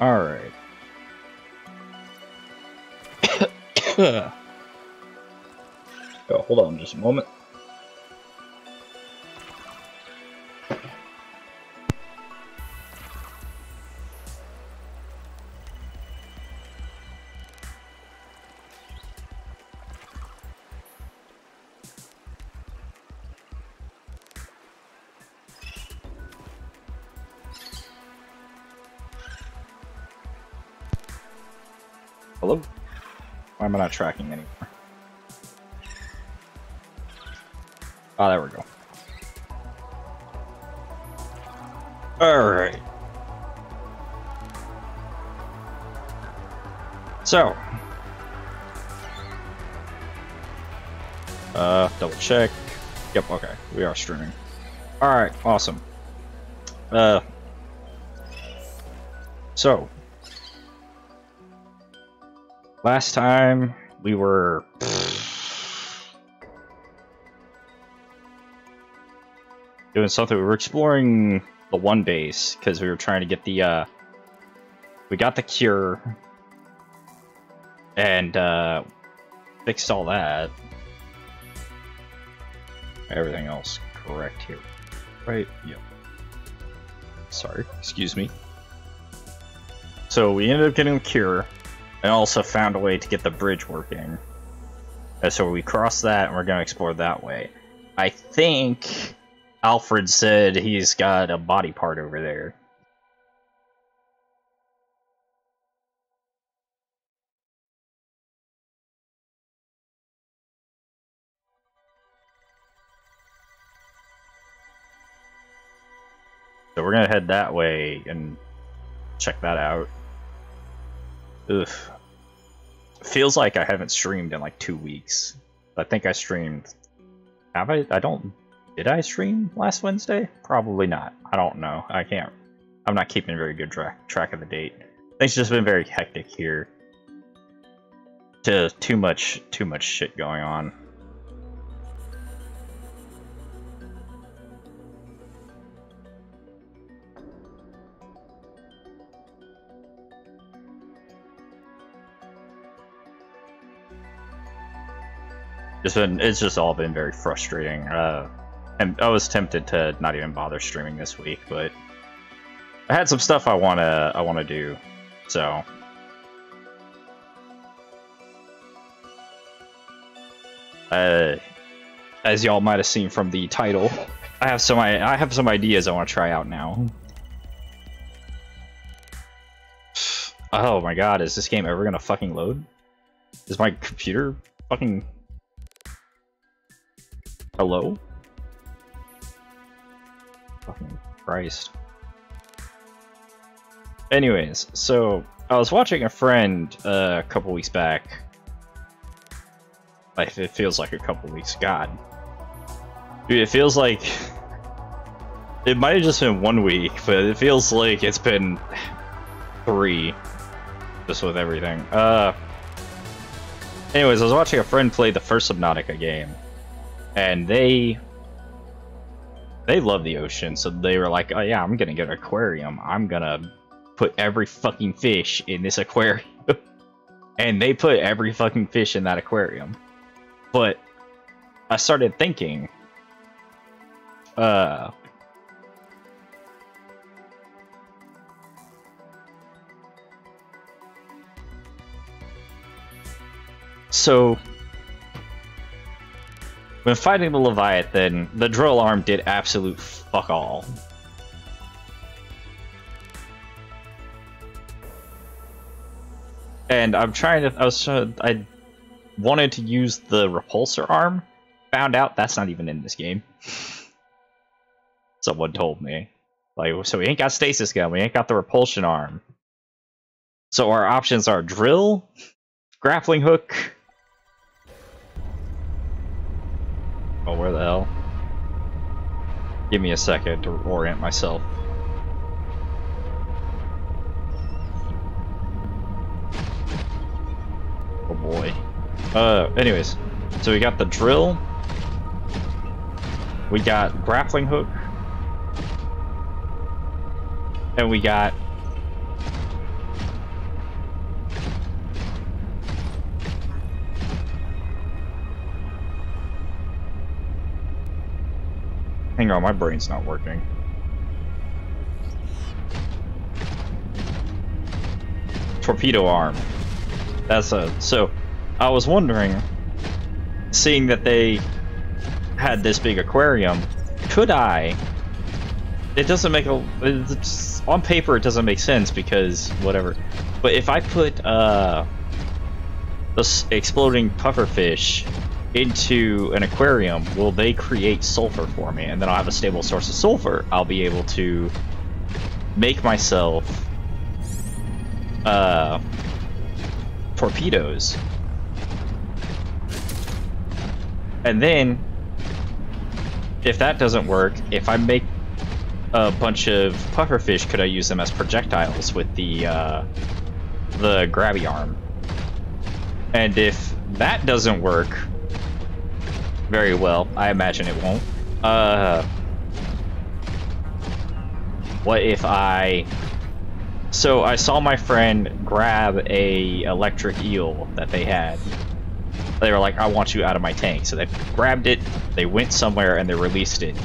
Alright. oh, hold on just a moment. Am I not tracking anymore? Oh, there we go. Alright. So. Uh, double check. Yep, okay. We are streaming. Alright, awesome. Uh. So, Last time we were doing something. We were exploring the one base because we were trying to get the uh we got the cure and uh fixed all that. Everything else correct here. Right? Yep. Sorry, excuse me. So we ended up getting the cure and also found a way to get the bridge working. And so we cross that and we're going to explore that way. I think Alfred said he's got a body part over there. So we're going to head that way and check that out. Ugh. Feels like I haven't streamed in like two weeks. I think I streamed. Have I? I don't. Did I stream last Wednesday? Probably not. I don't know. I can't. I'm not keeping very good track track of the date. Things just been very hectic here. To too much too much shit going on. Just been, it's just all been very frustrating. Uh, and I was tempted to not even bother streaming this week, but I had some stuff I wanna I wanna do, so. Uh, as y'all might have seen from the title, I have some I, I have some ideas I want to try out now. Oh my god, is this game ever gonna fucking load? Is my computer fucking Hello? Fucking Christ. Anyways, so I was watching a friend uh, a couple weeks back. Like, it feels like a couple weeks. God. Dude, it feels like... It might have just been one week, but it feels like it's been three. Just with everything. Uh... Anyways, I was watching a friend play the first Subnautica game and they they love the ocean, so they were like, "Oh yeah, I'm gonna get an aquarium. I'm gonna put every fucking fish in this aquarium." and they put every fucking fish in that aquarium. But I started thinking, uh, so when fighting the Leviathan, the drill arm did absolute fuck all. And I'm trying to, I was I wanted to use the repulsor arm, found out that's not even in this game. Someone told me. Like, so we ain't got stasis gun, we ain't got the repulsion arm. So our options are drill, grappling hook, Oh, where the hell? Give me a second to orient myself. Oh boy. Uh, anyways. So we got the drill. We got grappling hook. And we got No, my brain's not working. Torpedo arm. That's a... So, I was wondering, seeing that they had this big aquarium, could I... It doesn't make a... On paper, it doesn't make sense because whatever. But if I put, uh... The exploding pufferfish into an aquarium, will they create sulfur for me? And then I'll have a stable source of sulfur. I'll be able to make myself uh, torpedoes. And then, if that doesn't work, if I make a bunch of pufferfish, could I use them as projectiles with the uh, the grabby arm? And if that doesn't work, very well. I imagine it won't. Uh, what if I... So I saw my friend grab a electric eel that they had. They were like, I want you out of my tank. So they grabbed it, they went somewhere, and they released it.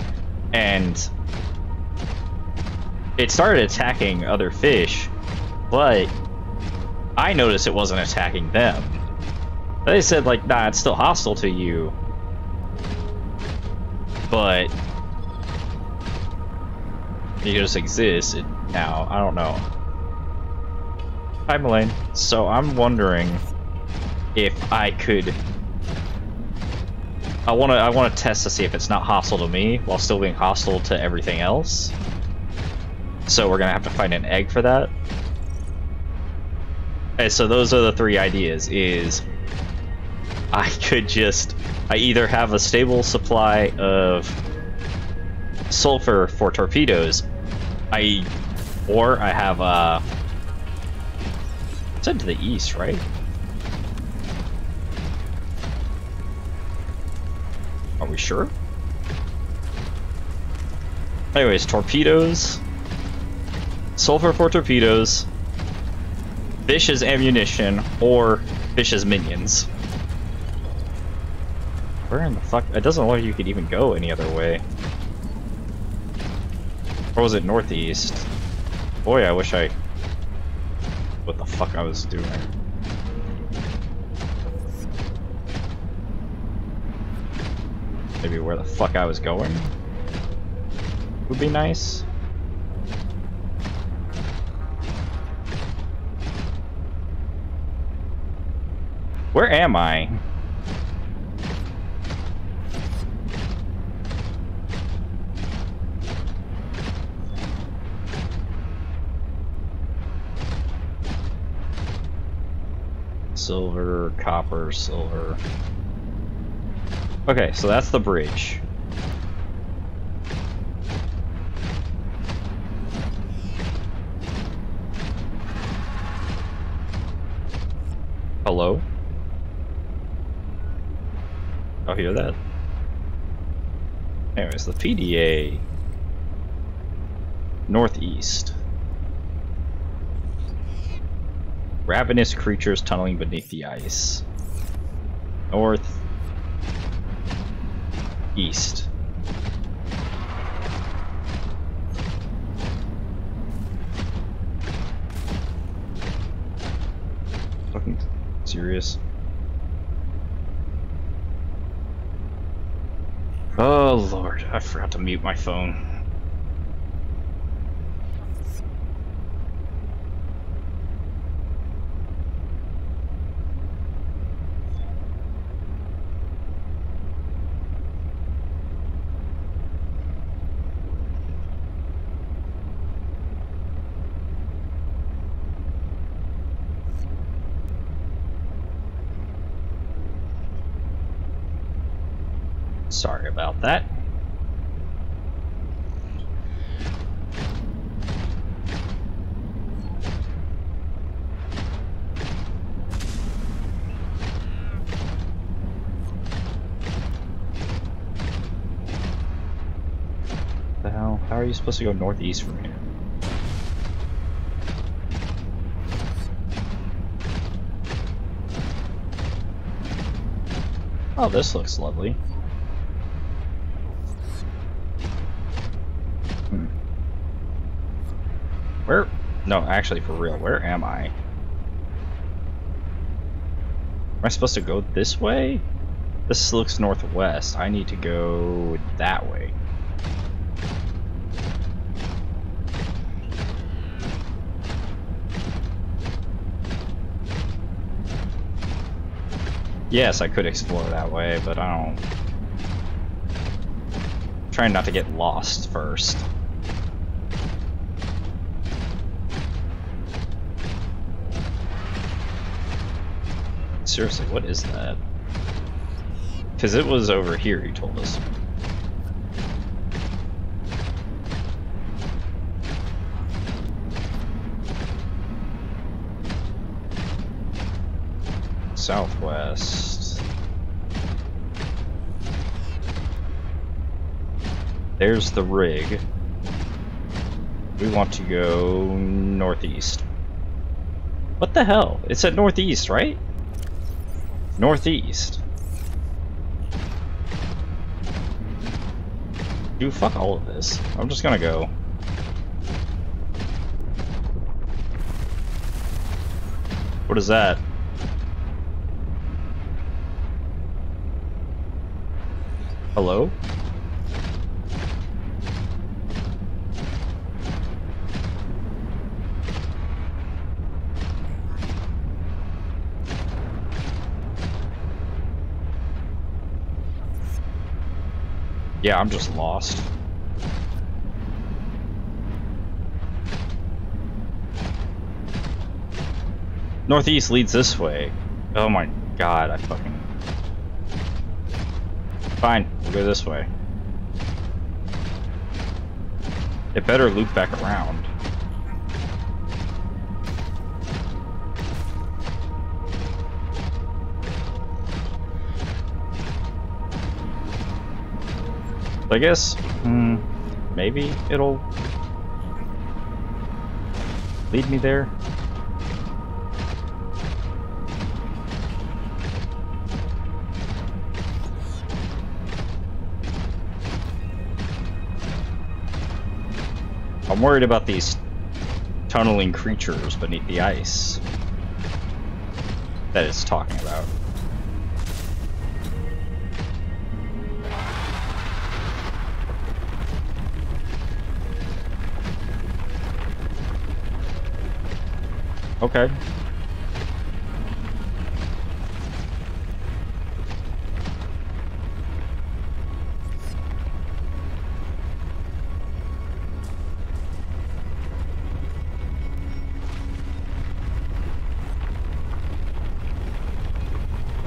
And it started attacking other fish, but I noticed it wasn't attacking them. They said, like, nah, it's still hostile to you but it just exists now. I don't know. Hi, Malane. So I'm wondering if I could. I want to. I want to test to see if it's not hostile to me while still being hostile to everything else. So we're gonna have to find an egg for that. Okay, so those are the three ideas. Is I could just I either have a stable supply of sulfur for torpedoes, I, or I have a. It's to the east, right? Are we sure? Anyways, torpedoes, sulfur for torpedoes, fish as ammunition, or fish as minions. Where in the fuck? It doesn't look like you could even go any other way. Or was it northeast? Boy, I wish I... What the fuck I was doing. Maybe where the fuck I was going? Would be nice. Where am I? Silver, copper, silver. Okay, so that's the bridge. Hello? I'll oh, hear that. Anyways, the PDA northeast. Ravenous creatures tunneling beneath the ice. North. East. Fucking serious. Oh lord, I forgot to mute my phone. Sorry about that. The hell? How are you supposed to go northeast from here? Oh, this looks lovely. No, actually, for real, where am I? Am I supposed to go this way? This looks northwest. I need to go that way. Yes, I could explore that way, but I don't... I'm trying not to get lost first. Seriously, what is that? Because it was over here, he told us. Southwest. There's the rig. We want to go northeast. What the hell? It said northeast, right? Northeast. Dude, fuck all of this. I'm just gonna go. What is that? Hello? Yeah, I'm just lost. Northeast leads this way. Oh my god, I fucking... Fine, we'll go this way. It better loop back around. I guess, hmm, maybe it'll lead me there. I'm worried about these tunneling creatures beneath the ice that it's talking about. Okay.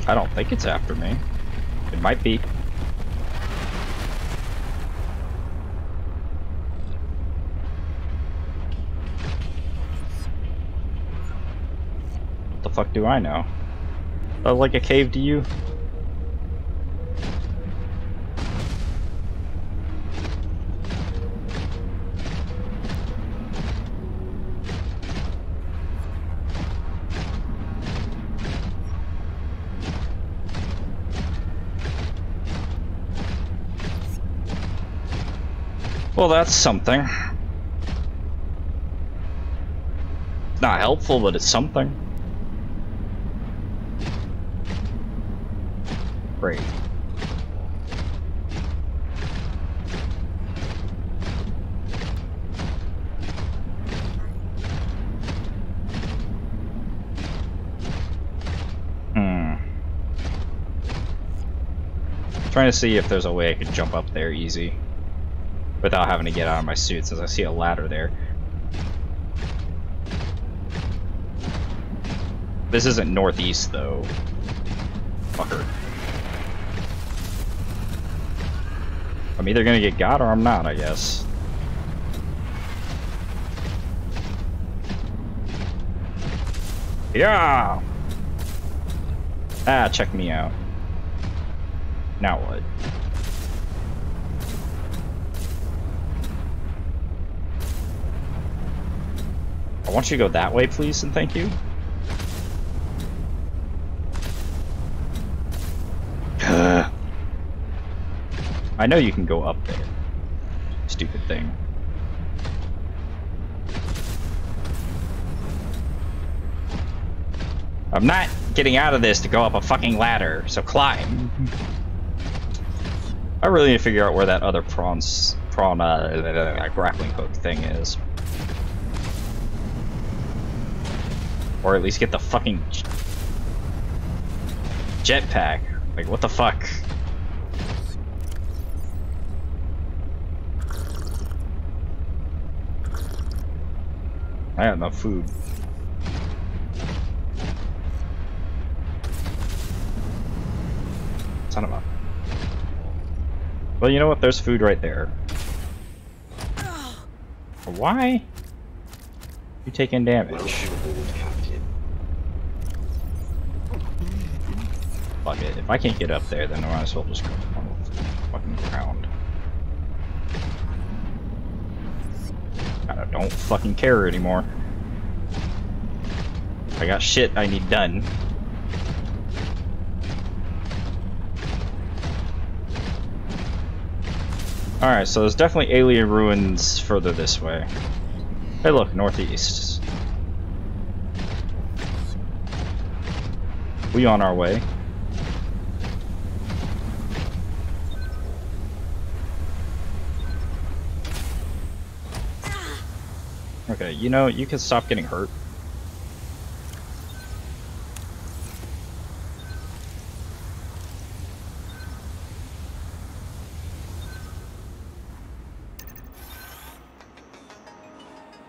I don't think it's after me. It might be. fuck do I know? Like a cave to you? Well, that's something. Not helpful, but it's something. Trying to see if there's a way I could jump up there easy. Without having to get out of my suit since I see a ladder there. This isn't northeast though. Fucker. I'm either gonna get got or I'm not, I guess. Yeah! Ah, check me out. don't you go that way, please, and thank you? I know you can go up there. Stupid thing. I'm not getting out of this to go up a fucking ladder, so climb. I really need to figure out where that other prawns, prawn uh, uh, grappling hook thing is. Or at least get the fucking jetpack. Like, what the fuck? I have enough food. Son of a... Well, you know what? There's food right there. Why? You taking damage? Fuck it. If I can't get up there, then I might as well just go fucking ground. I don't fucking care anymore. I got shit I need done. Alright, so there's definitely alien ruins further this way. Hey look, northeast. We on our way. Okay, you know, you can stop getting hurt.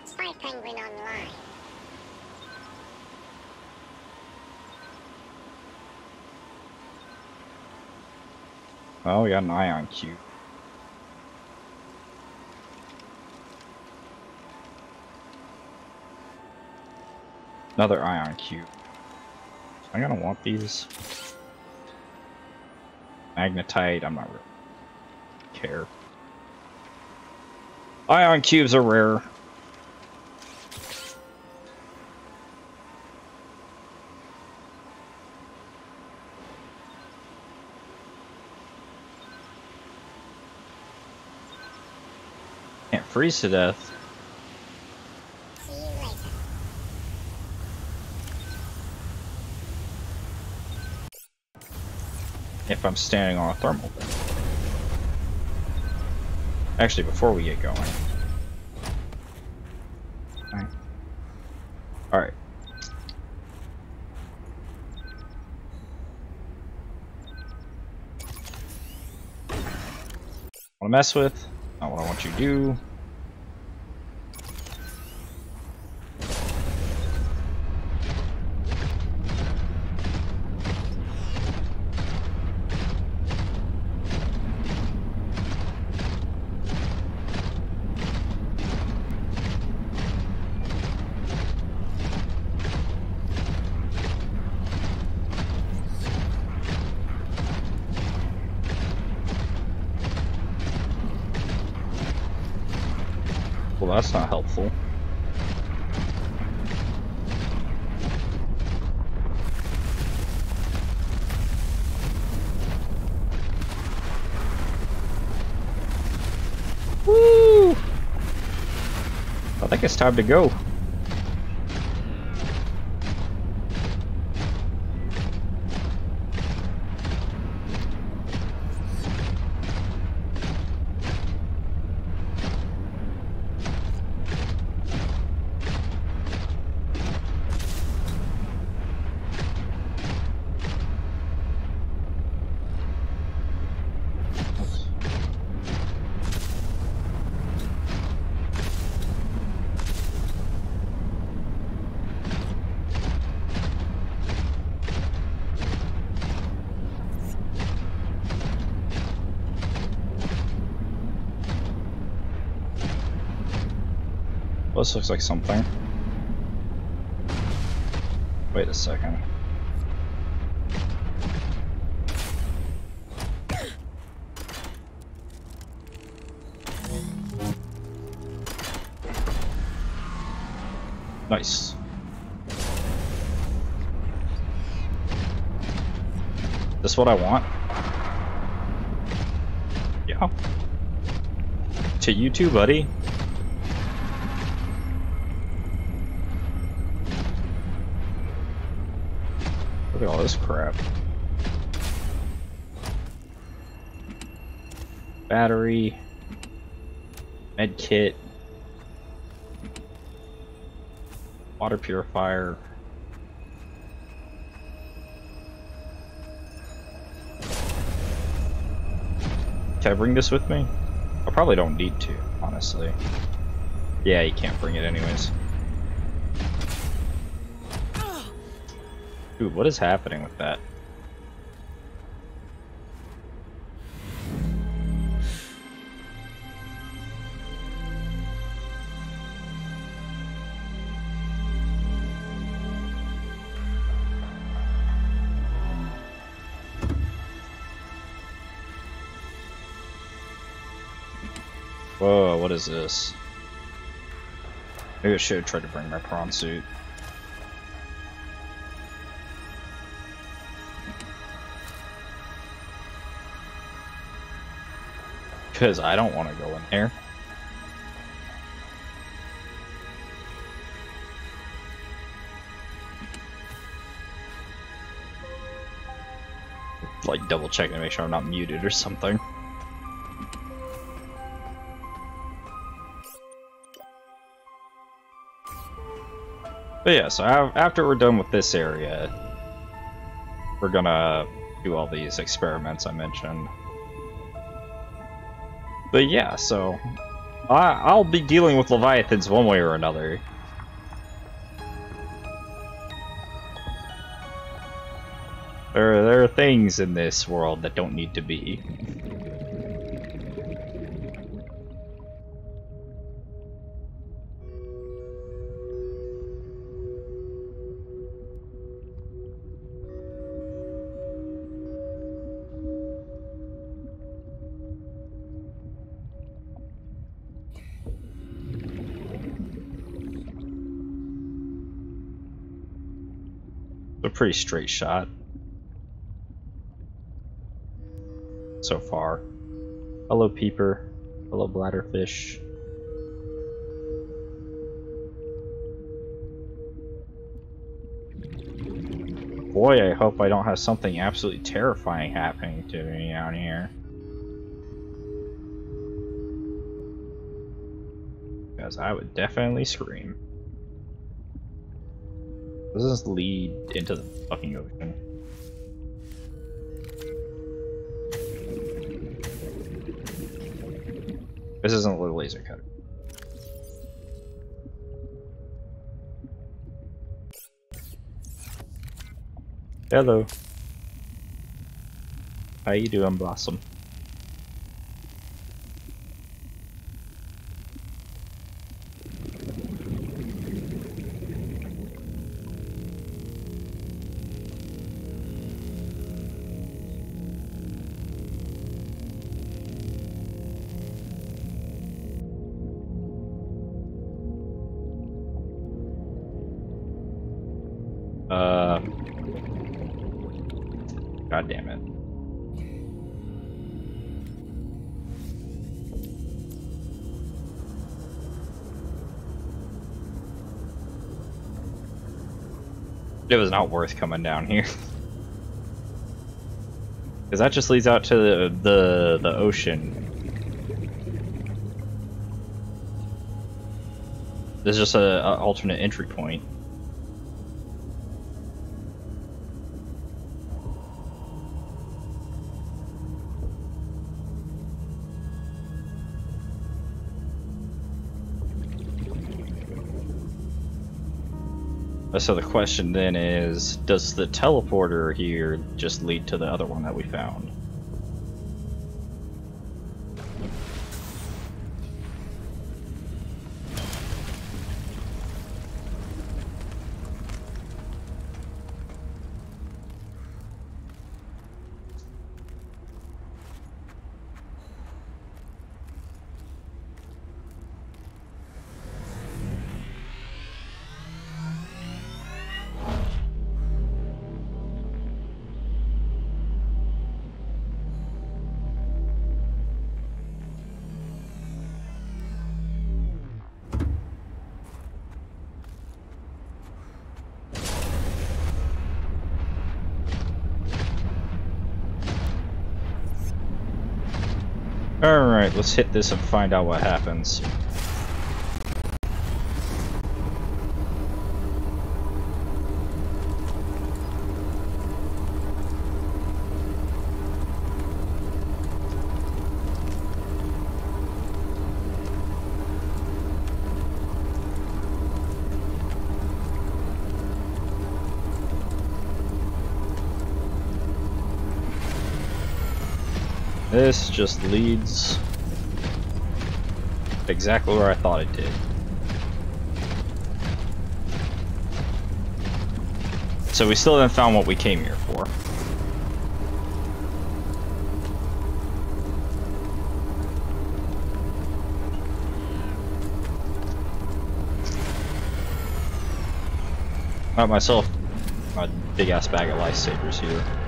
Spy Penguin Online. Oh, we got an ion cube. Another ion cube. I'm I gonna want these? Magnetite, I'm not really care. Ion cubes are rare. Can't freeze to death. See you later. If I'm standing on a thermal. Actually, before we get going. Alright. Alright. Want to mess with? Not what I want you to do. Time to go. This looks like something. Wait a second. Nice. This what I want? Yeah. To you too, buddy. Med kit. Water purifier. Can I bring this with me? I probably don't need to, honestly. Yeah, you can't bring it anyways. Dude, what is happening with that? Is this? Maybe I should have tried to bring my prawn suit. Because I don't want to go in there. Like double checking to make sure I'm not muted or something. But yeah, so after we're done with this area, we're gonna do all these experiments I mentioned. But yeah, so I, I'll be dealing with Leviathans one way or another. There, there are things in this world that don't need to be. A pretty straight shot so far. Hello, peeper. Hello, bladderfish. Boy, I hope I don't have something absolutely terrifying happening to me out here. Because I would definitely scream. Does this lead into the fucking ocean? This isn't a little laser cutter. Hello. How you doing, Blossom? Not worth coming down here. Because that just leads out to the, the, the ocean. There's just a, a alternate entry point. So the question then is, does the teleporter here just lead to the other one that we found? Let's hit this and find out what happens. This just leads exactly where I thought it did. So we still haven't found what we came here for. Got myself my big ass bag of lifesavers here.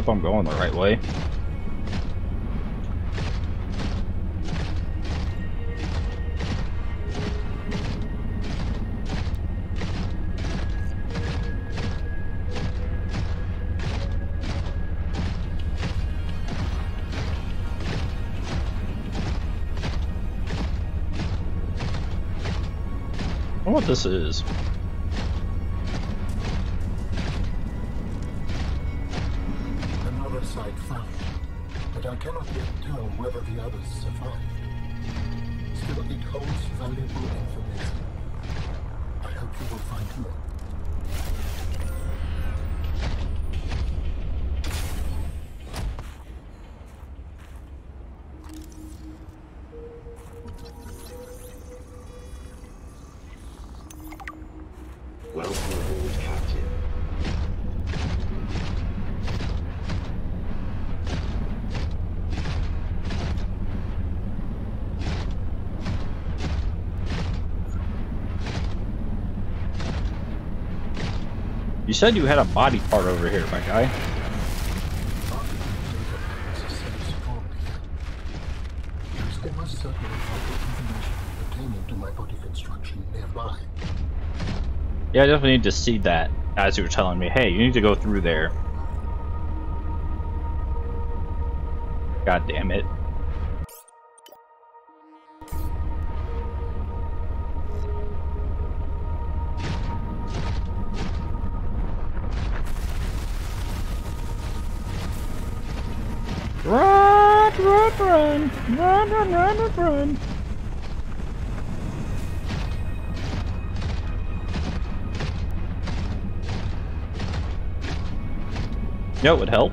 Hope I'm going the right way. I wonder what this is. Welcome aboard, Captain. You said you had a body part over here, my guy. Yeah, I definitely need to see that as you were telling me, hey, you need to go through there. God damn it. Run, run, run, run, run, run, run, You know what would help?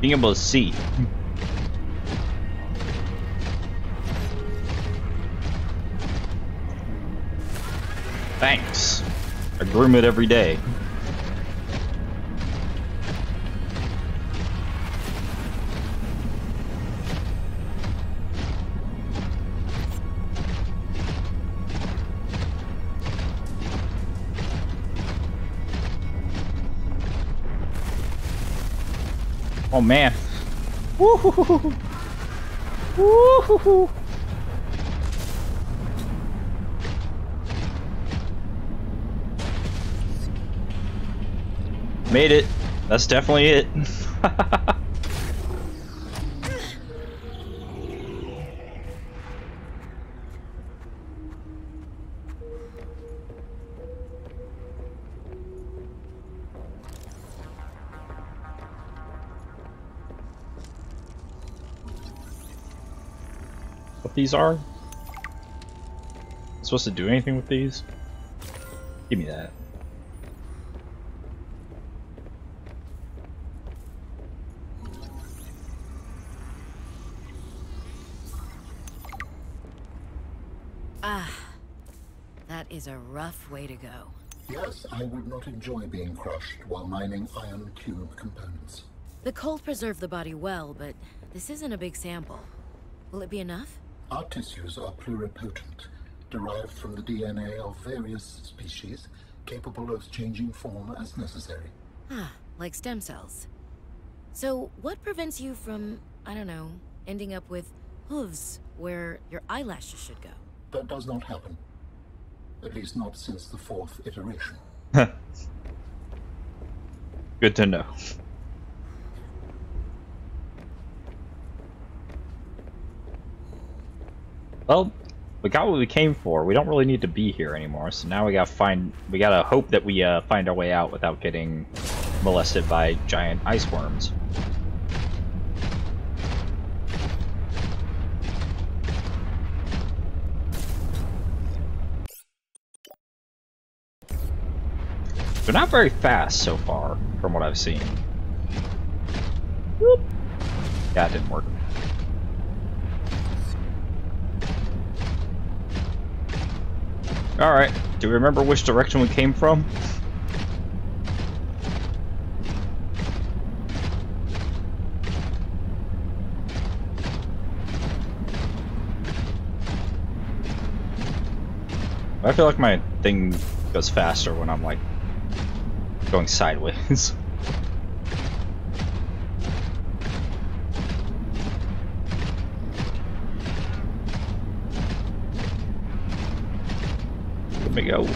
Being able to see. Thanks. I groom it every day. Oh man. Woo-hoo-hoo-hoo. Made it. That's definitely it. these are? supposed to do anything with these? Give me that. Ah, that is a rough way to go. Yes, I would not enjoy being crushed while mining iron cube components. The cold preserved the body well, but this isn't a big sample. Will it be enough? Our tissues are pluripotent, derived from the DNA of various species, capable of changing form as necessary. Ah, like stem cells. So, what prevents you from, I don't know, ending up with hooves where your eyelashes should go? That does not happen. At least not since the fourth iteration. Good to know. Well, we got what we came for. We don't really need to be here anymore. So now we gotta find. We gotta hope that we uh, find our way out without getting molested by giant ice worms. They're not very fast so far, from what I've seen. Whoop. Didn't work. Alright, do we remember which direction we came from? I feel like my thing goes faster when I'm like going sideways. go.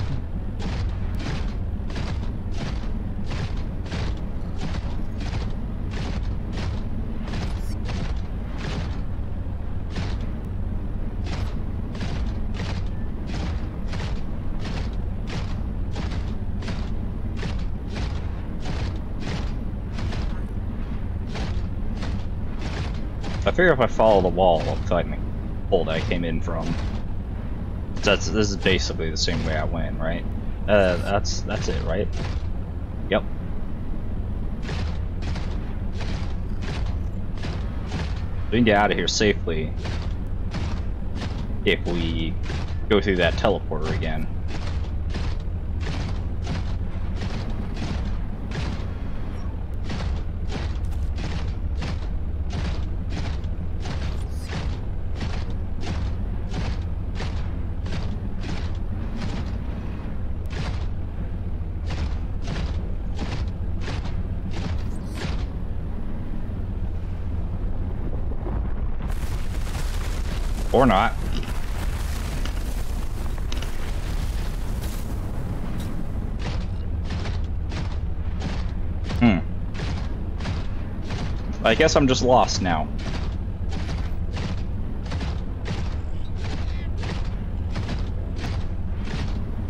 I figure if I follow the wall, the hole that I came in from. That's this is basically the same way I went, right? Uh, that's that's it, right? Yep. We can get out of here safely if we go through that teleporter again. Or not. Hmm. I guess I'm just lost now.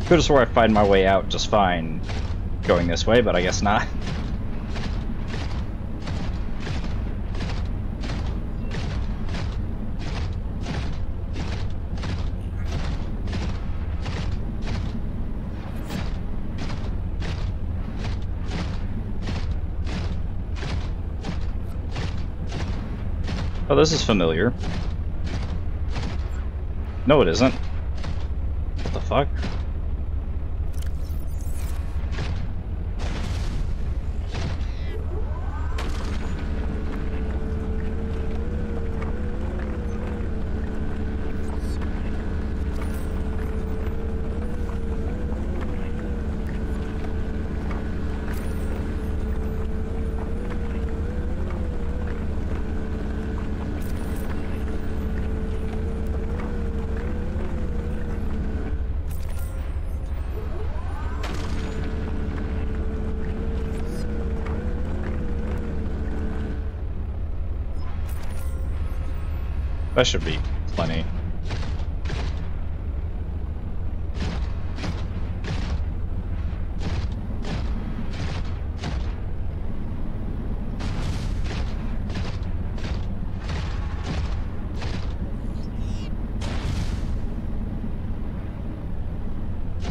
Could have swore I'd find my way out just fine going this way, but I guess not. Oh, this is familiar. No, it isn't. What the fuck? That should be plenty.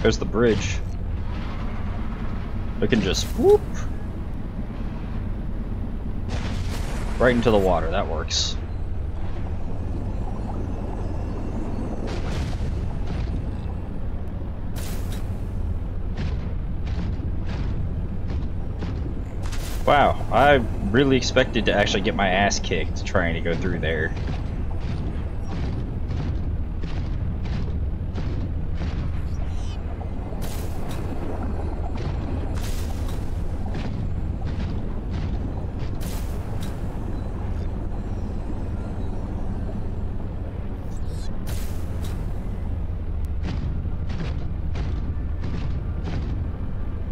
There's the bridge. We can just whoop right into the water. That works. I really expected to actually get my ass kicked trying to go through there.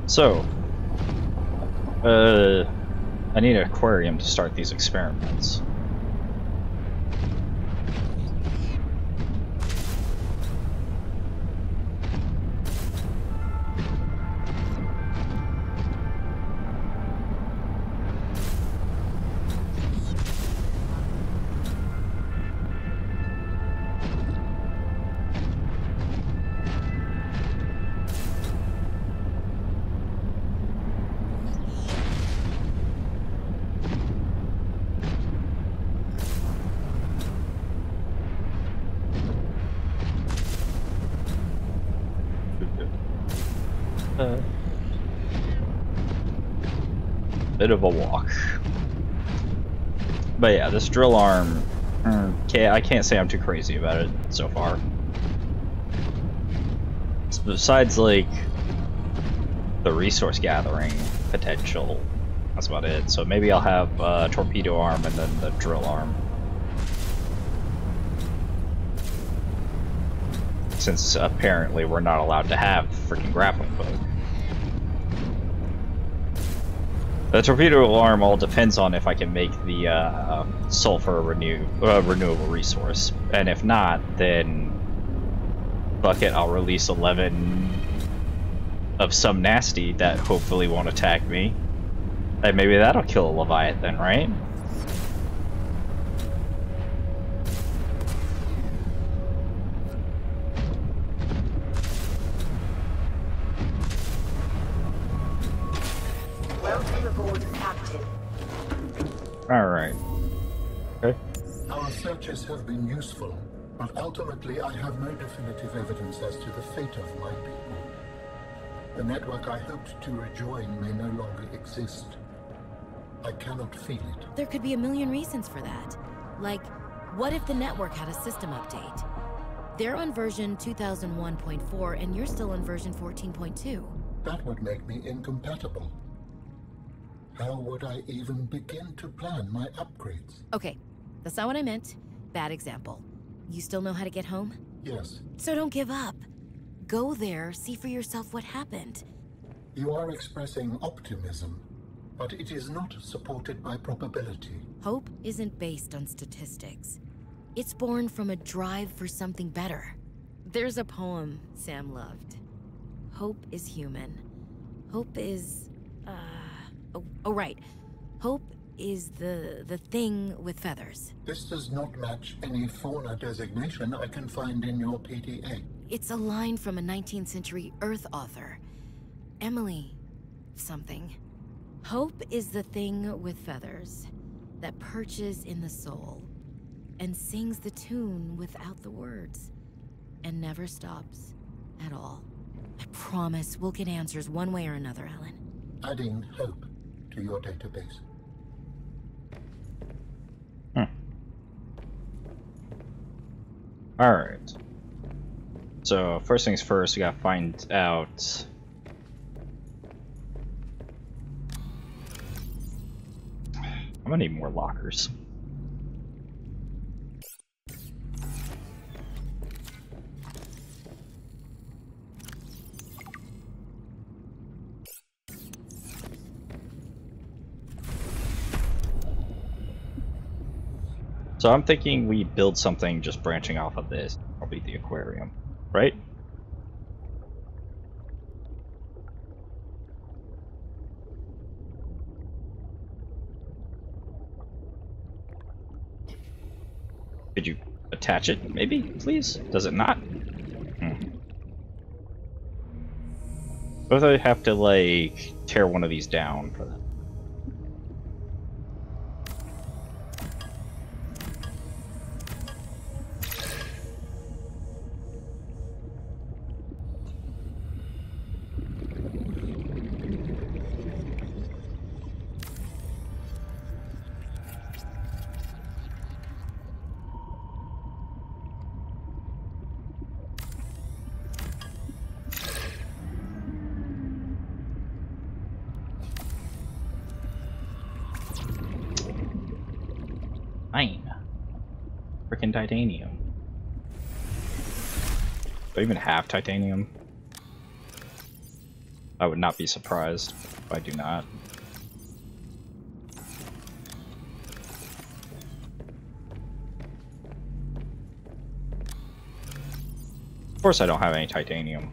So, uh, I need an aquarium to start these experiments. Bit of a walk. But yeah, this drill arm, okay, I can't say I'm too crazy about it so far. Besides, like, the resource gathering potential, that's about it. So maybe I'll have uh, torpedo arm and then the drill arm. Since apparently we're not allowed to have freaking grappling The torpedo alarm all depends on if I can make the uh, sulfur renew uh, renewable resource, and if not, then bucket I'll release 11 of some nasty that hopefully won't attack me. And maybe that'll kill a Leviathan, right? Useful, but ultimately I have no definitive evidence as to the fate of my people. The network I hoped to rejoin may no longer exist. I cannot feel it. There could be a million reasons for that. Like, what if the network had a system update? They're on version 2001.4 and you're still on version 14.2. That would make me incompatible. How would I even begin to plan my upgrades? Okay, that's not what I meant. Bad example. You still know how to get home? Yes, So don't give up. Go there, see for yourself what happened. you are expressing optimism, but it is not supported by probability. Hope isn't based on statistics. It's born from a drive for something better. There's a poem Sam loved. Hope is human. Hope is uh oh, oh right. Hope is the the thing with feathers. This does not match any fauna designation I can find in your PDA. It's a line from a 19th century Earth author. Emily something. Hope is the thing with feathers that perches in the soul and sings the tune without the words and never stops at all. I promise we'll get answers one way or another, Al-An. Adding hope to your database. Alright. So, first things first, we gotta find out... I'm gonna need more lockers. So I'm thinking we build something just branching off of this. Probably the aquarium, right? Could you attach it, maybe, please? Does it not? Hmm. Both I have to, like, tear one of these down for that. Even have titanium? I would not be surprised if I do not. Of course I don't have any titanium.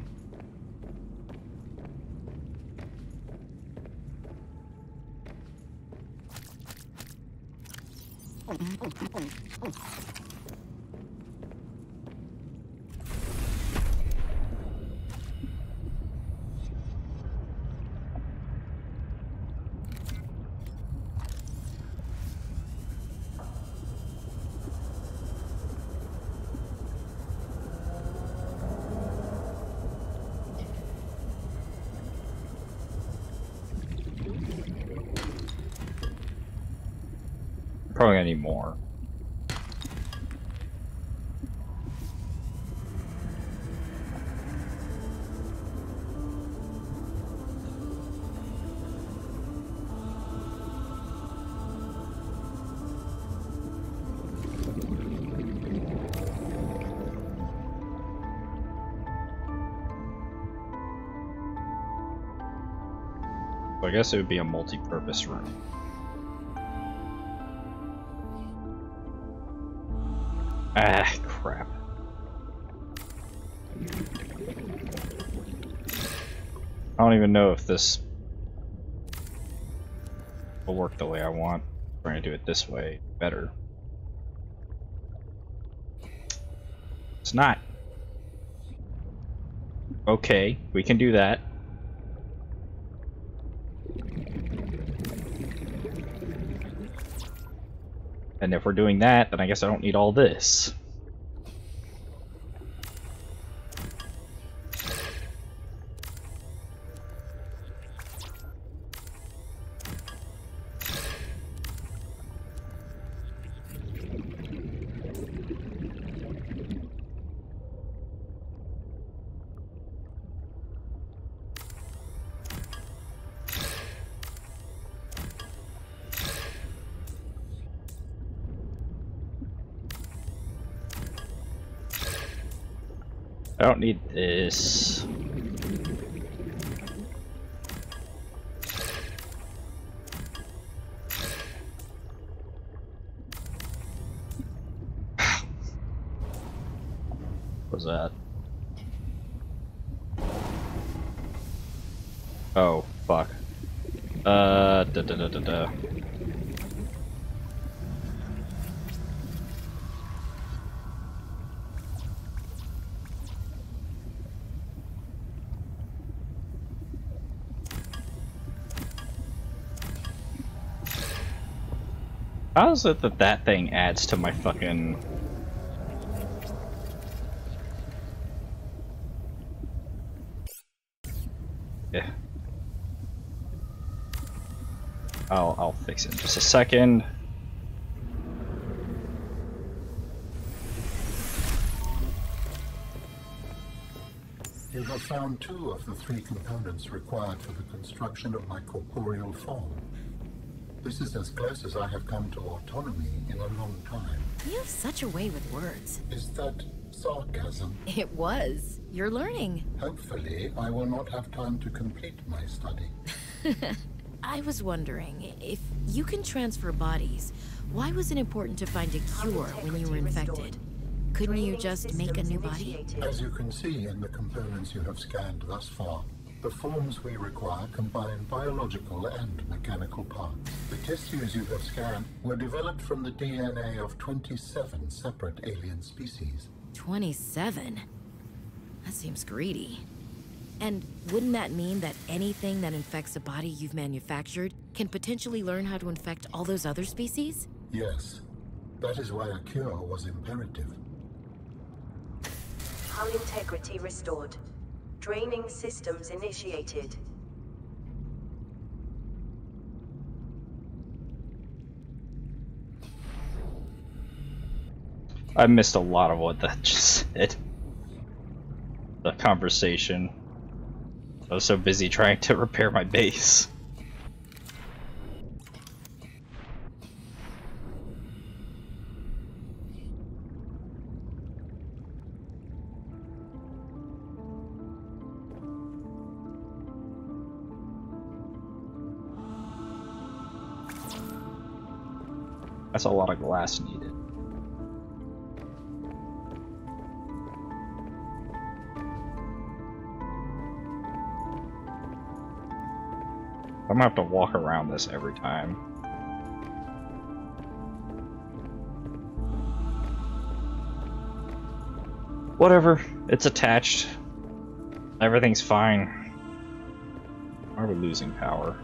I guess it would be a multi-purpose room. Ah, crap. I don't even know if this will work the way I want. We're gonna do it this way better. It's not. Okay, we can do that. And if we're doing that, then I guess I don't need all this. This. Is it that that thing adds to my fucking... Yeah. I'll, I'll fix it in just a second. You have found two of the three components required for the construction of my corporeal form. This is as close as I have come to autonomy in a long time. You have such a way with words. Is that sarcasm? It was. You're learning. Hopefully, I will not have time to complete my study. I was wondering, if you can transfer bodies, why was it important to find a cure when you were infected? Couldn't you just make a new body? As you can see in the components you have scanned thus far, the forms we require combine biological and mechanical parts. The tissues you have scanned were developed from the DNA of 27 separate alien species. 27? That seems greedy. And wouldn't that mean that anything that infects a body you've manufactured can potentially learn how to infect all those other species? Yes, that is why a cure was imperative. Hull integrity restored. Draining systems initiated. I missed a lot of what that just said. The conversation. I was so busy trying to repair my base. That's a lot of glass needed. I'm gonna have to walk around this every time. Whatever, it's attached. Everything's fine. Why are we losing power?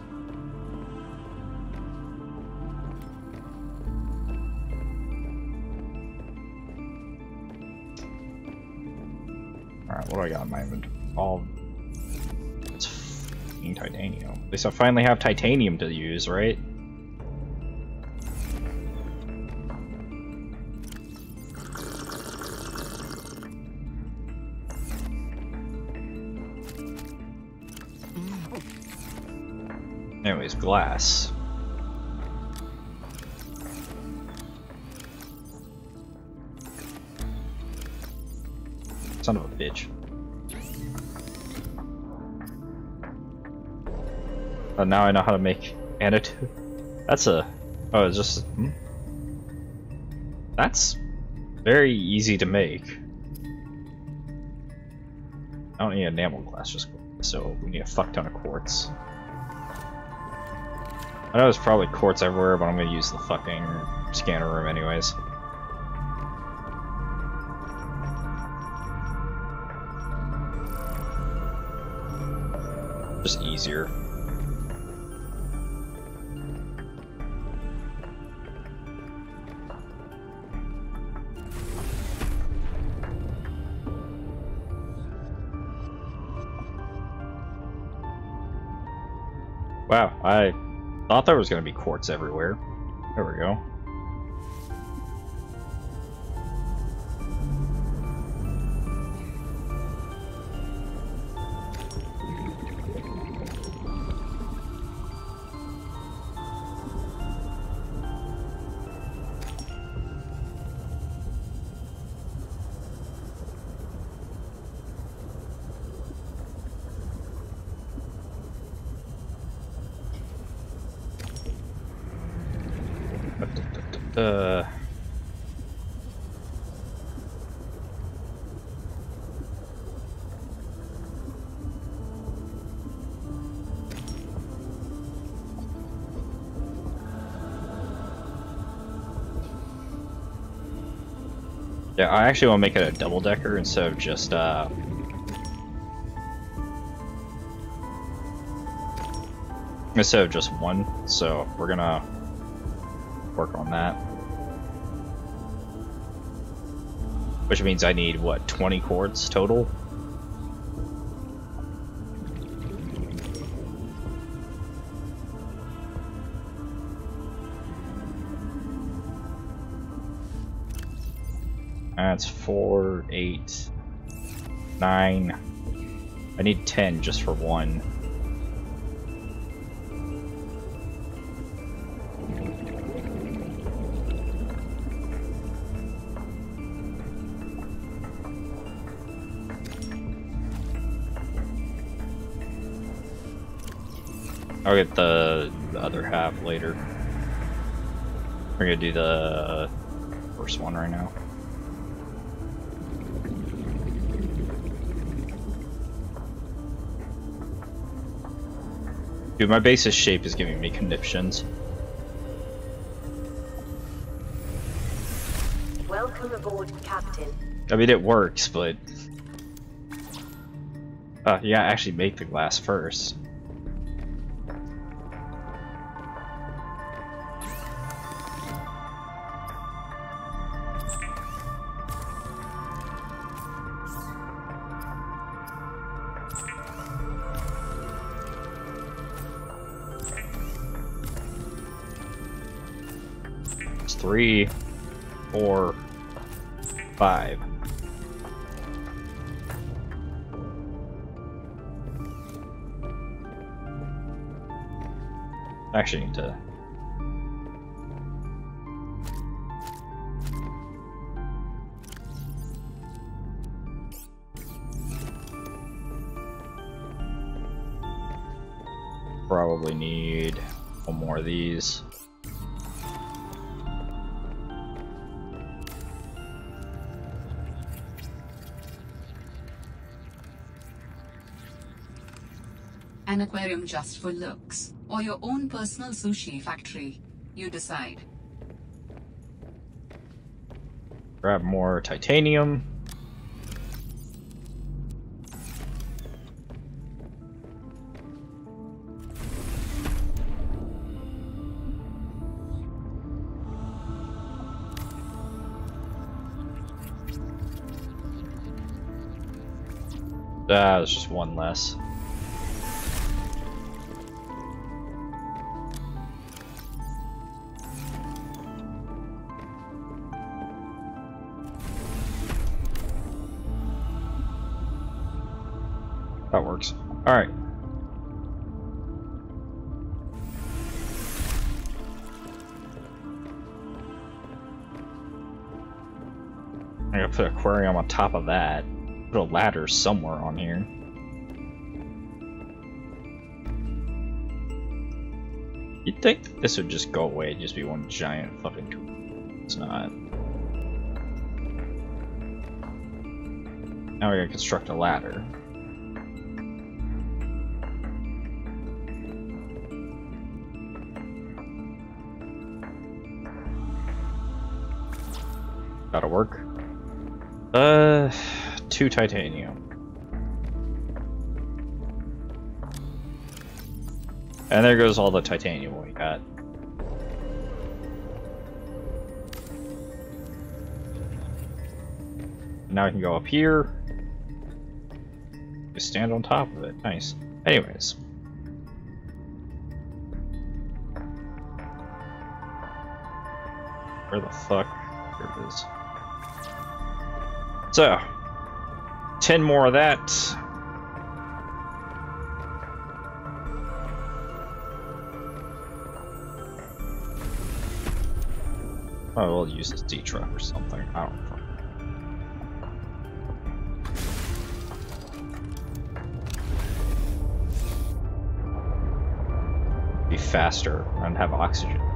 What do I got in my inventory? All... It's fucking titanium. At least I finally have titanium to use, right? Anyways, glass. Son of a bitch. Oh, now I know how to make antidote. That's a... Oh, it's just... Hmm? That's very easy to make. I don't need enamel glass, just so we need a fuck ton of quartz. I know there's probably quartz everywhere, but I'm gonna use the fucking scanner room anyways. Just easier. I thought there was going to be quartz everywhere. There we go. I actually want to make it a double decker instead of just uh instead of just one. So we're gonna work on that. Which means I need, what, 20 quartz total? Four, eight, nine. I need 10 just for one. I'll get the, the other half later. We're gonna do the first one right now. Dude, my base's shape is giving me conniptions. Welcome aboard, Captain. I mean, it works, but... Uh, you gotta actually make the glass first. Three, four, five. Actually, need to. Probably need one more of these. Aquarium just for looks, or your own personal sushi factory. You decide. Grab more titanium. Ah, there's just one less. Top of that. Put a ladder somewhere on here. You'd think this would just go away and just be one giant fucking tool. It's not. Now we gotta construct a ladder. Two titanium. And there goes all the titanium we got. Now I can go up here. Just stand on top of it. Nice. Anyways. Where the fuck? Here it is. So, 10 more of that. Oh, we'll use this Seatruck or something. I don't know. Be faster and have oxygen.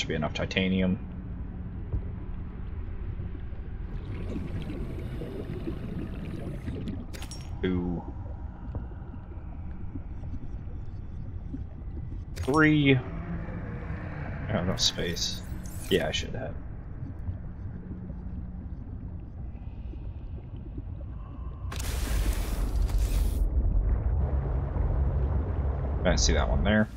Should be enough titanium. Two. Three. Oh, I have enough space. Yeah, I should have. I see that one there.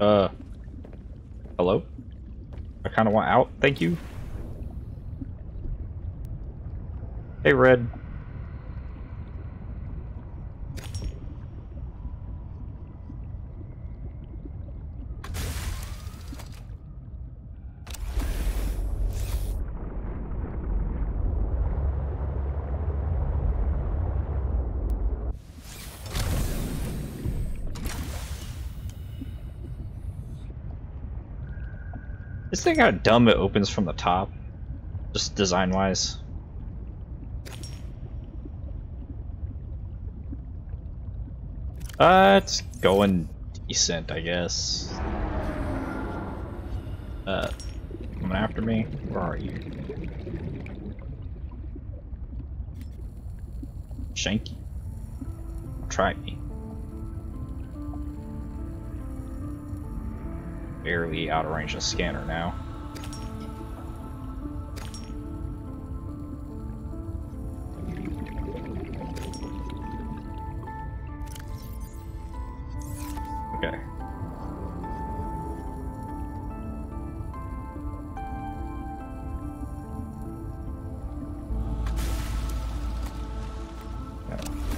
Uh. Hello? I kind of want out, thank you. Hey, Red. Thing how dumb it opens from the top. Just design wise. Uh, it's going decent, I guess. Uh, coming after me? Where are you? Shanky. Try me. barely out of range of scanner now.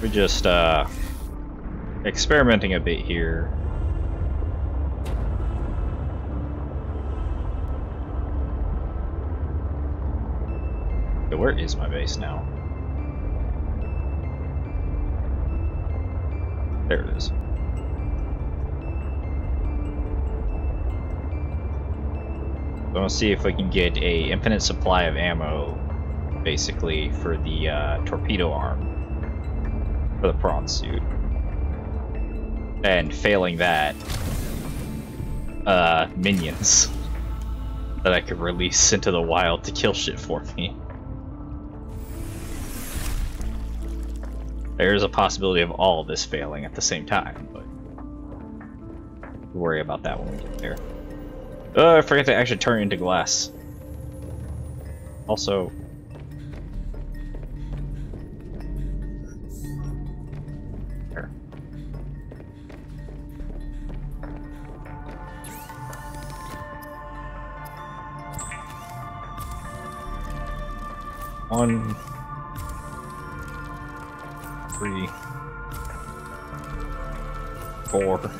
We're just uh, experimenting a bit here. Where is my base now? There it is. I want to see if we can get a infinite supply of ammo, basically, for the uh, torpedo arm for the prawn suit. And failing that, uh, minions that I could release into the wild to kill shit for me. There's a possibility of all of this failing at the same time, but we'll worry about that when we get there. Oh, I forgot to actually turn into glass. Also... One... Three... Four...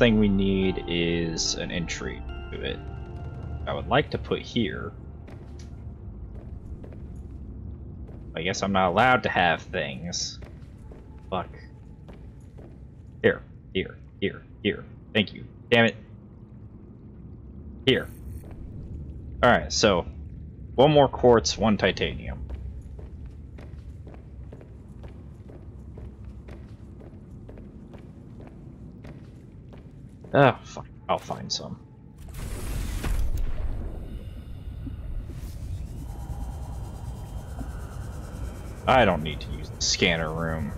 thing we need is an entry to it. I would like to put here. I guess I'm not allowed to have things. Fuck. Here, here, here, here. Thank you. Damn it. Here. Alright, so one more quartz, one titanium. Oh, fuck. I'll find some. I don't need to use the scanner room.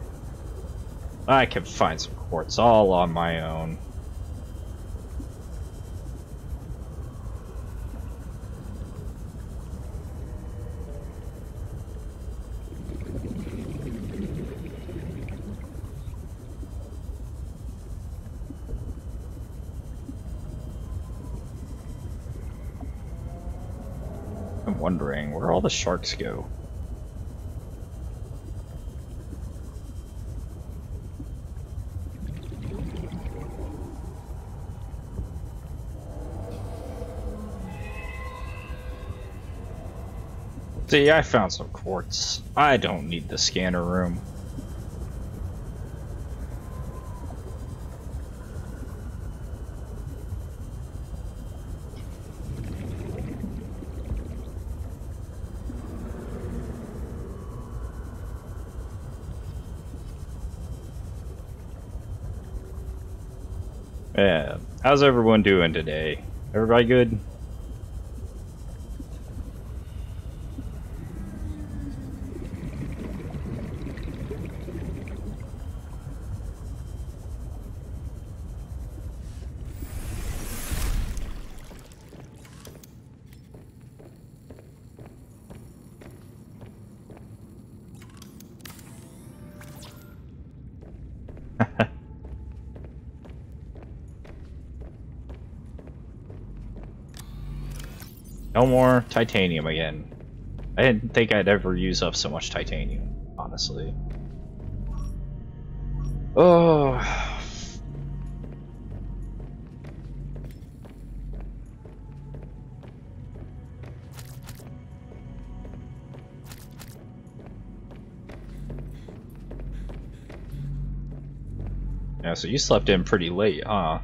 I can find some quartz all on my own. Wondering where all the sharks go. See, I found some quartz. I don't need the scanner room. Yeah, how's everyone doing today? Everybody good? More titanium again. I didn't think I'd ever use up so much titanium, honestly. Oh. Yeah, so you slept in pretty late, huh?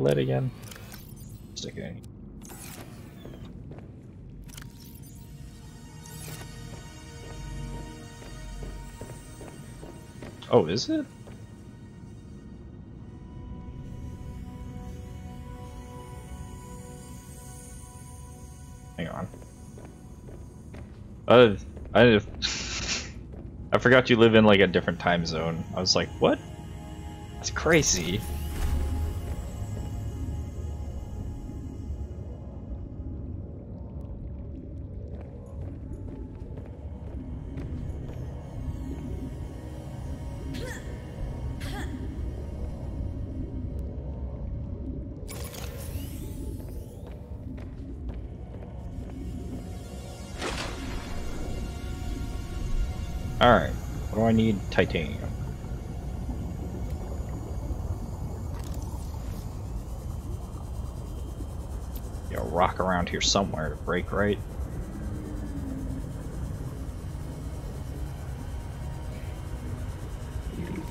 Lid again? Stick it in. Oh, is it? Hang on. Uh, I, I forgot you live in like a different time zone. I was like, what? That's crazy. I need? Titanium. You know, rock around here somewhere to break, right?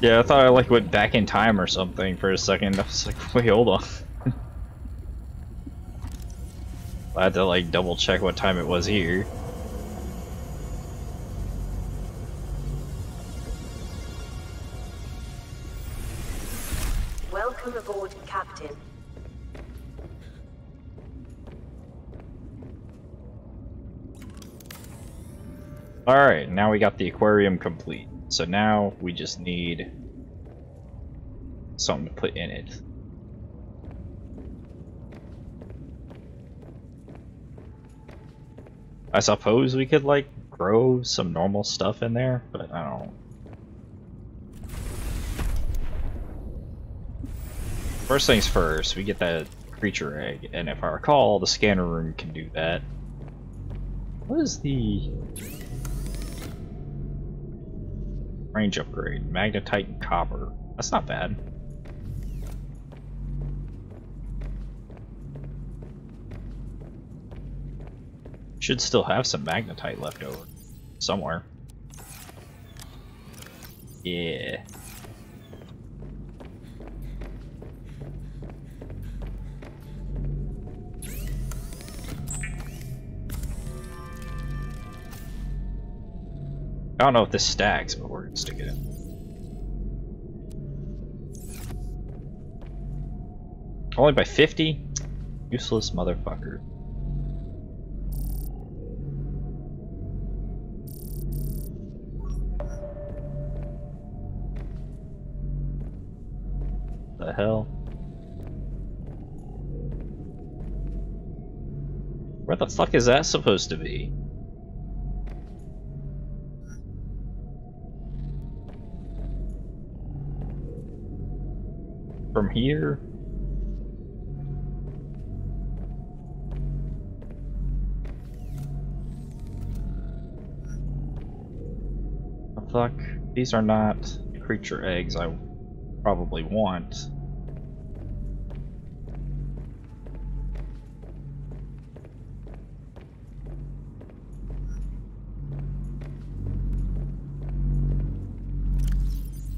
Yeah, I thought I like went back in time or something for a second. I was like, wait, hold on. I had to like double check what time it was here. Now we got the aquarium complete. So now we just need something to put in it. I suppose we could like grow some normal stuff in there, but I don't. First things first, we get that creature egg, and if I recall, the scanner room can do that. What is the range upgrade? Magnetite and copper. That's not bad. Should still have some magnetite left over somewhere. Yeah. I don't know if this stacks, but we're gonna stick it in. Only by 50? Useless motherfucker. The hell? Where the fuck is that supposed to be? Here? The fuck? These are not creature eggs I probably want.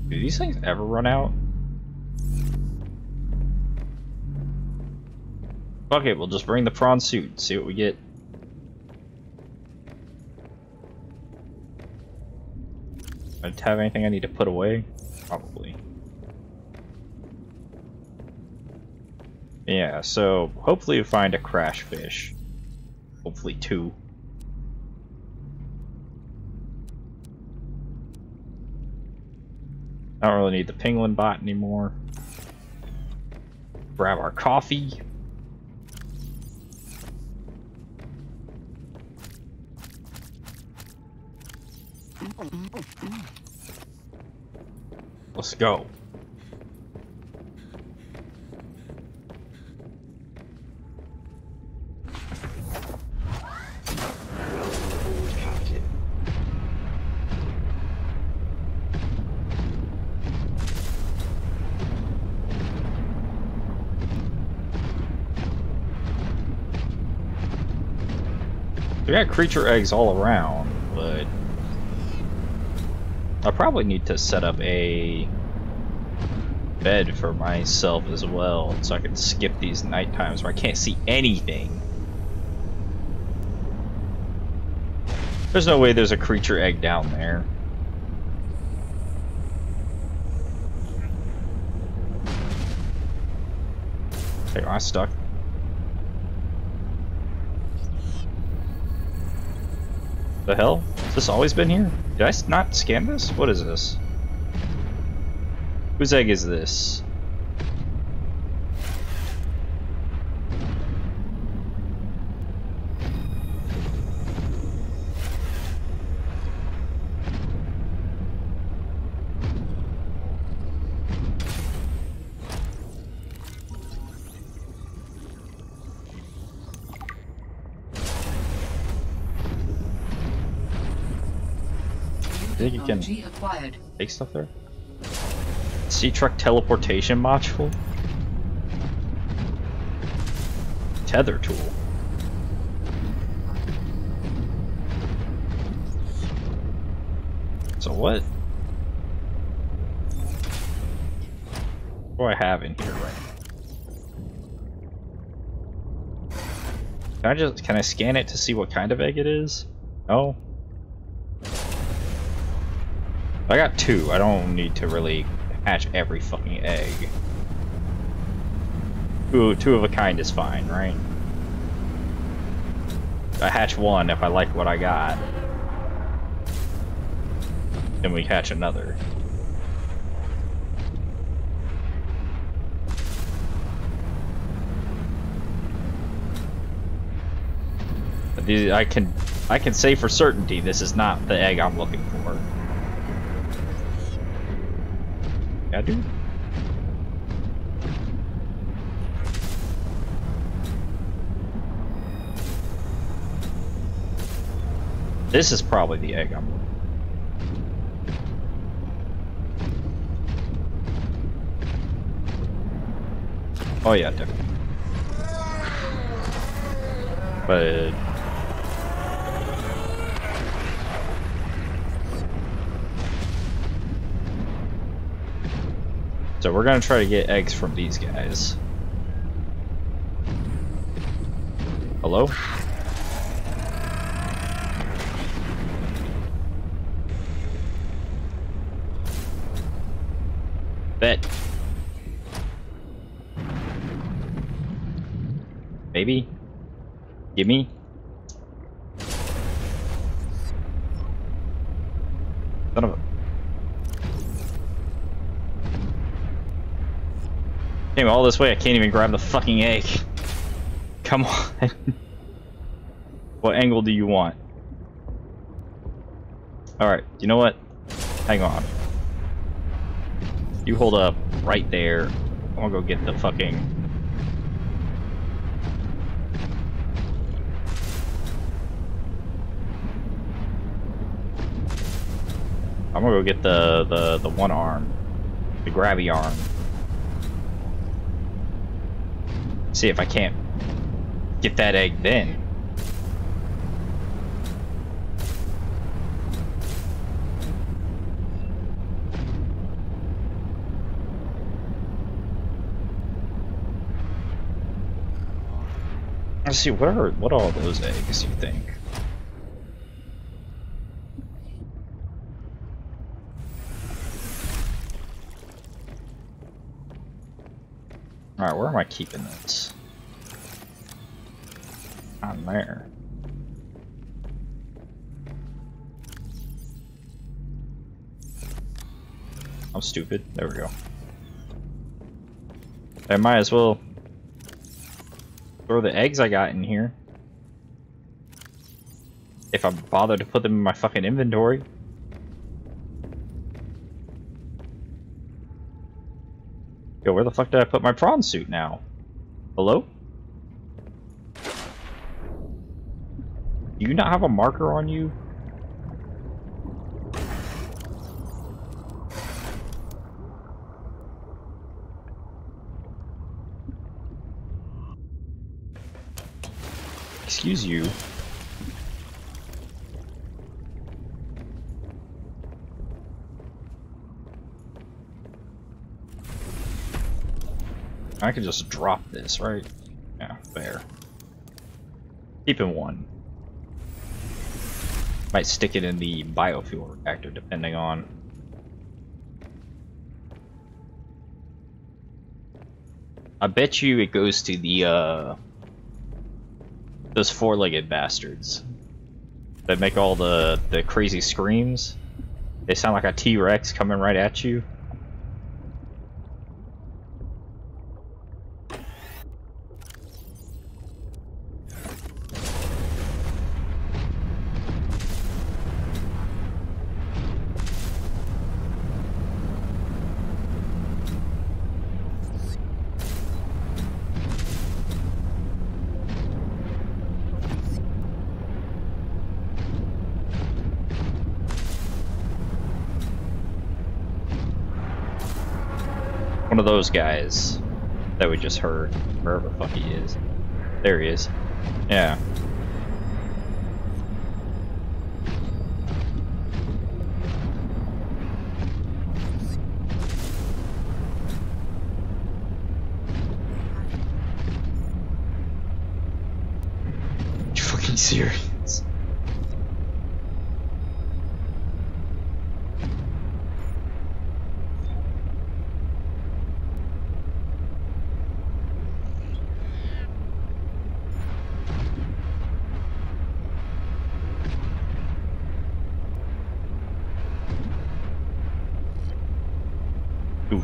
Do these things ever run out? Fuck it, we'll just bring the prawn suit, see what we get. I have anything I need to put away? Probably. Yeah, so hopefully we find a crash fish. Hopefully two. I don't really need the penguin bot anymore. Grab our coffee. Let's go. We got creature eggs all around, I probably need to set up a bed for myself as well, so I can skip these night times where I can't see anything. There's no way there's a creature egg down there. Hey, I stuck? The hell? Has this always been here? Did I not scan this? What is this? Whose egg is this? Acquired. Take stuff there? Seatruck teleportation module? Tether tool. So what? What do I have in here right now? Can I just can I scan it to see what kind of egg it is? No. I got two. I don't need to really hatch every fucking egg. Two, two of a kind is fine, right? I hatch one if I like what I got. Then we hatch another. I can, I can say for certainty this is not the egg I'm looking for. Yeah, dude. This is probably the egg I'm looking. Oh yeah, definitely. But So we're gonna try to get eggs from these guys. Hello? Bet. Maybe? Gimme? Came all this way, I can't even grab the fucking egg. Come on. what angle do you want? Alright, you know what? Hang on. You hold up right there. I'm gonna go get the fucking... I'm gonna go get the, the, the one arm. The grabby arm. See if I can't get that egg then. Let's see, what are what are all those eggs, you think? Alright, where am I keeping this? On there. I'm stupid. There we go. I might as well throw the eggs I got in here. If I bother to put them in my fucking inventory. Yo, where the fuck did I put my prawn suit now? Hello? Do you not have a marker on you? Excuse you. I could just drop this, right? Yeah, fair. Keep in one. Might stick it in the biofuel reactor, depending on. I bet you it goes to the, uh... Those four-legged bastards. that make all the the crazy screams. They sound like a T-Rex coming right at you. One of those guys that we just heard, wherever the fuck he is. There he is. Yeah. You fucking serious? Ooh.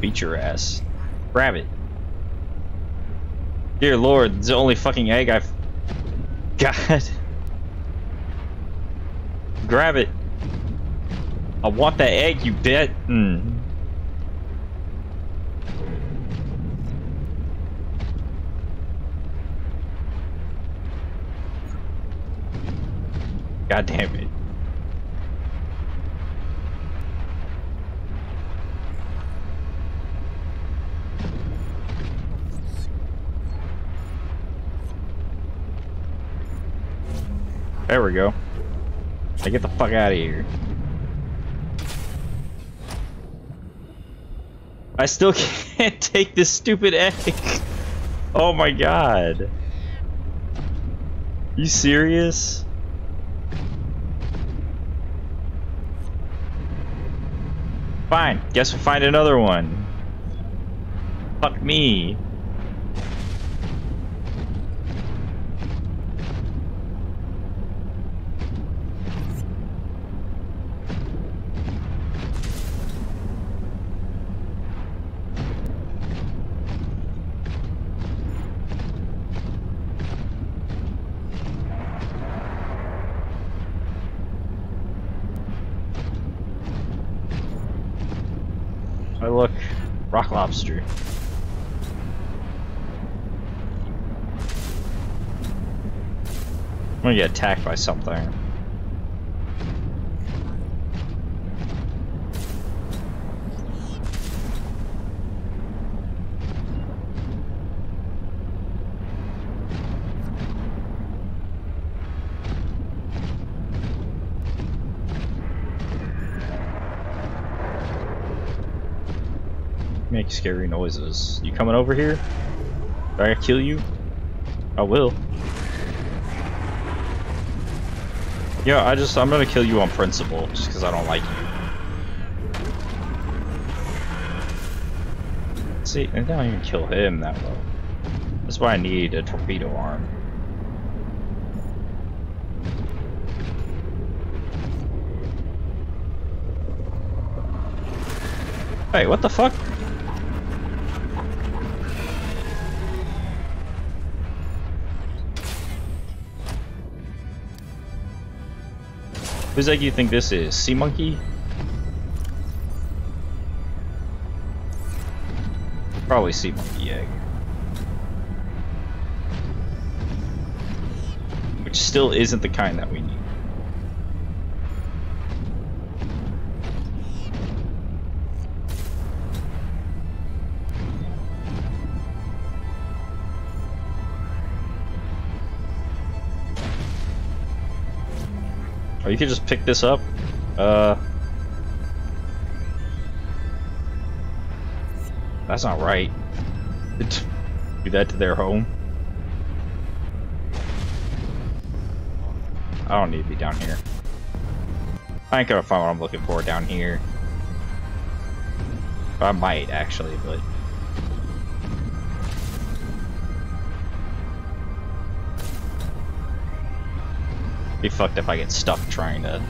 Beat your ass. Grab it. Dear lord, it's the only fucking egg I've got. Grab it. I want that egg, you bit. Mm. God damn it. There we go. Now get the fuck out of here. I still can't take this stupid egg. Oh my god. You serious? Fine, guess we'll find another one. Fuck me. Oh look, I'm gonna get attacked by something. Make scary noises. You coming over here? Do I kill you? I will. Yeah, I just, I'm gonna kill you on principle, just because I don't like you. See, I don't even kill him that well. That's why I need a torpedo arm. Hey, what the fuck? Who's egg you think this is? Sea monkey? Probably sea monkey egg. Which still isn't the kind that we need. You could just pick this up. Uh. That's not right. Do that to their home. I don't need to be down here. I ain't gonna find what I'm looking for down here. I might actually, but Be fucked if I get stuck trying to.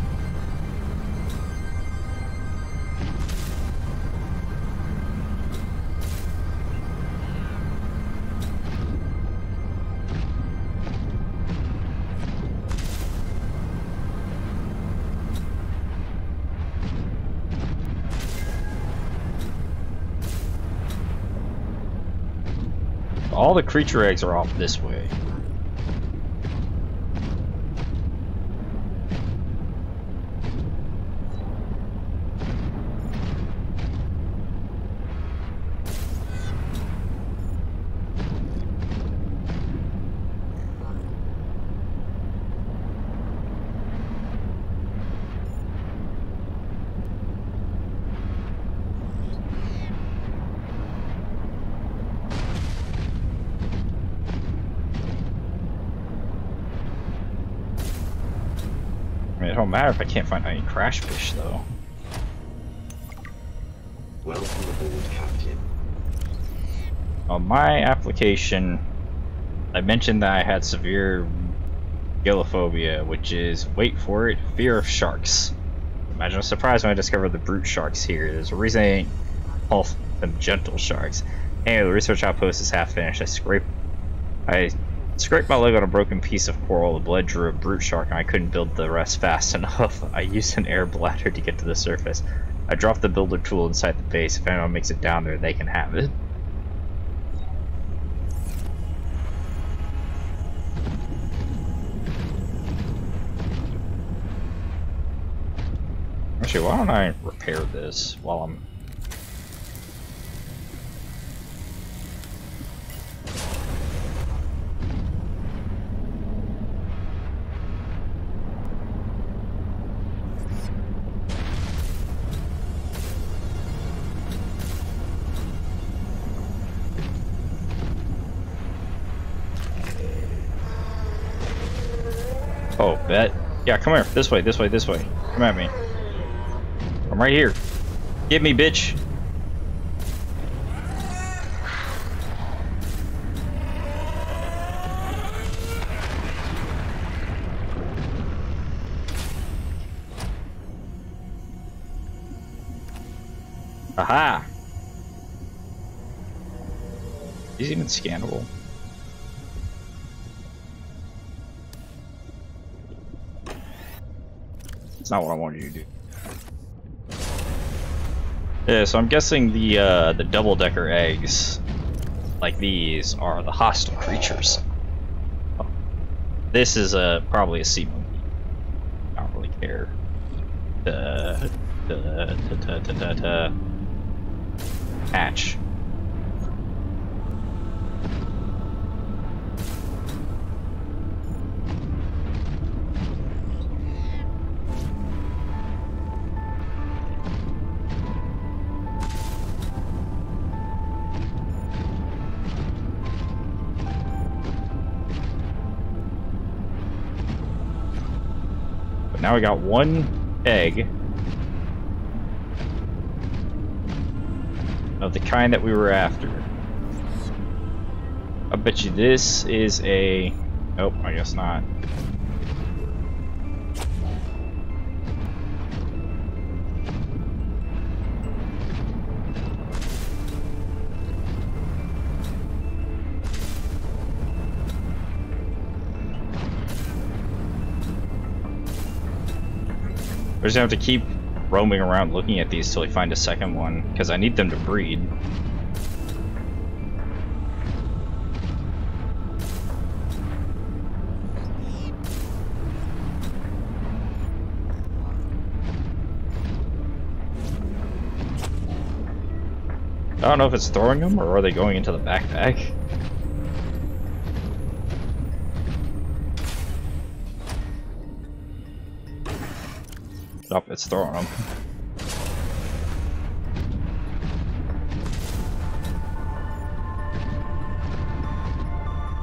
All the creature eggs are off this way. Matter if I can't find any crash fish, though. Welcome aboard, Captain. On my application, I mentioned that I had severe galeophobia, which is, wait for it, fear of sharks. Imagine a surprise when I discovered the brute sharks here. There's a reason I ain't call them gentle sharks. Anyway, the research outpost is half finished. I scraped, I scraped my leg on a broken piece of coral. The blood drew a brute shark, and I couldn't build the rest fast enough. I used an air bladder to get to the surface. I dropped the builder tool inside the base. If anyone makes it down there, they can have it. Actually, why don't I repair this while I'm... come here. This way, this way, this way. Come at me. I'm right here. Get me, bitch. Aha! Is he even scannable? Not what I wanted you to do. Yeah, so I'm guessing the uh, the double decker eggs, like these, are the hostile creatures. Oh. This is a probably a sea monkey. I don't really care. Da, now we got one egg of the kind that we were after. I bet you this is a. Nope, I guess not. We're just gonna have to keep roaming around looking at these till we find a second one, because I need them to breed. I don't know if it's throwing them or are they going into the backpack. Nope, it's throwing them.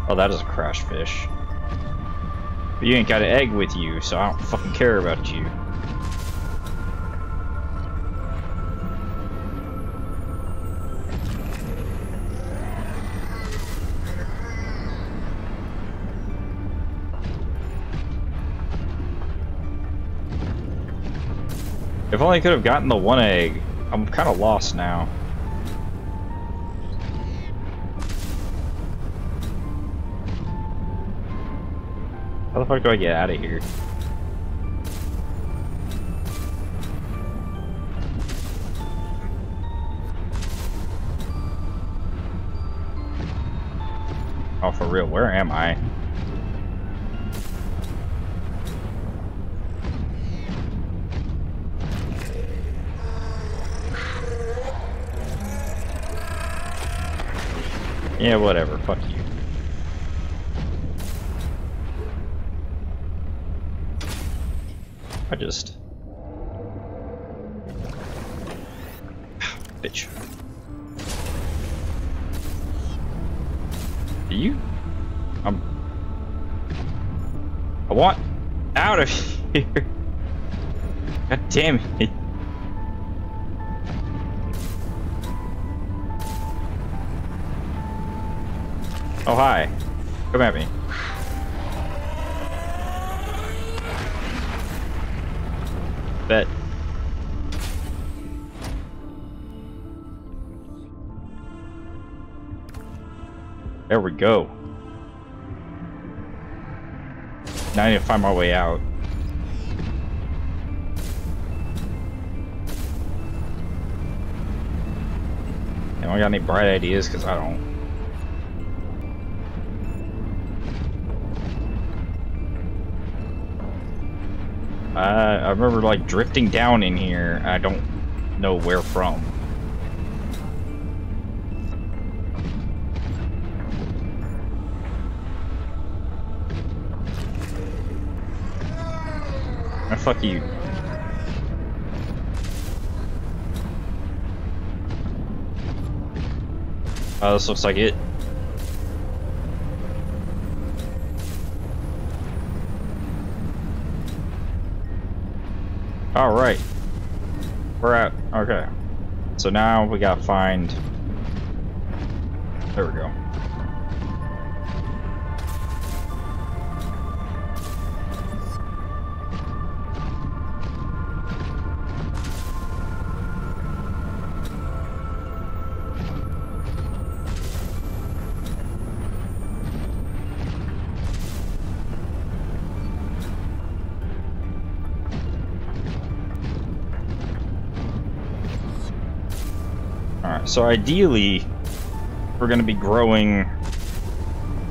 Oh, that is a crash fish. But you ain't got an egg with you, so I don't fucking care about you. If only I could have gotten the one egg. I'm kind of lost now. How the fuck do I get out of here? Oh, for real, where am I? Yeah, whatever, fuck you. I just... Bitch. Are you? I'm... I want out of here. God damn it. Come at me. Bet. There we go. Now I need to find my way out. Anyone got any bright ideas? Because I don't. Remember like drifting down in here. I don't know where from. Ah, fuck you. Oh, this looks like it. All right, we're at okay. So now we gotta find. There we go. So ideally, we're gonna be growing,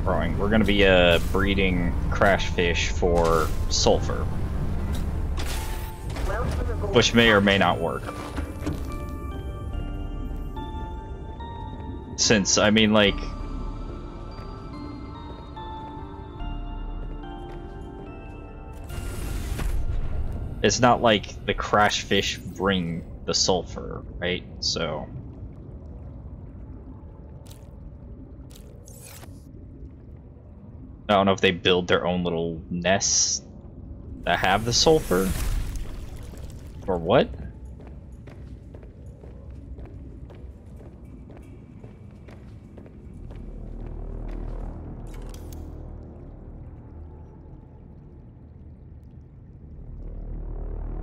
growing, we're gonna be uh, breeding crash fish for sulfur, which may or may not work. Since, I mean, like, it's not like the crash fish bring the sulfur, right? So. I don't know if they build their own little nests that have the sulfur. Or what?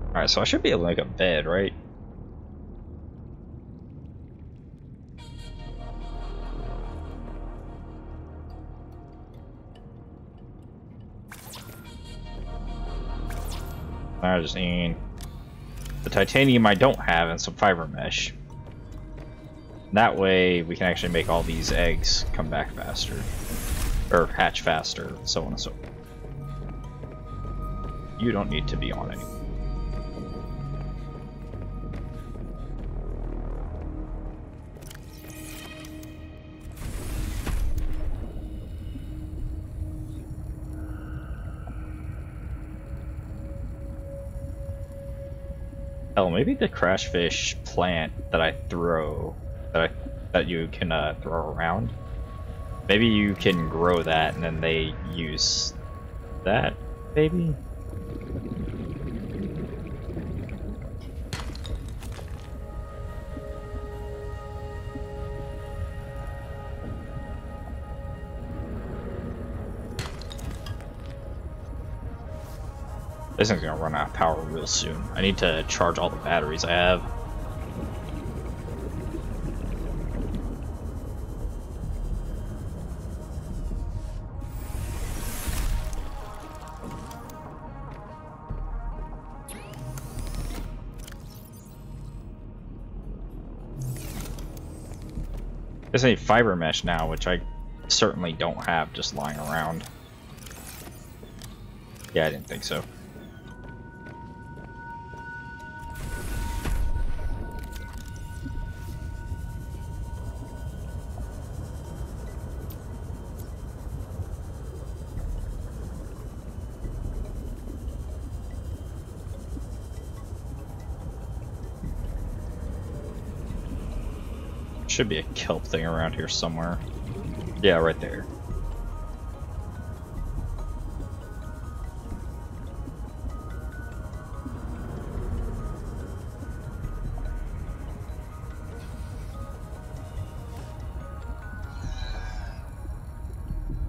Alright, so I should be able to make a bed, right? I just the titanium I don't have and some fiber mesh. That way we can actually make all these eggs come back faster. Or hatch faster, so on and so forth. You don't need to be on anymore. Hell, maybe the crash fish plant that I throw, that I, that you can uh, throw around. Maybe you can grow that and then they use that, maybe? This thing's gonna run out of power real soon. I need to charge all the batteries I have. There's a fiber mesh now, which I certainly don't have just lying around. Yeah, I didn't think so. Should be a kelp thing around here somewhere. Yeah, right there.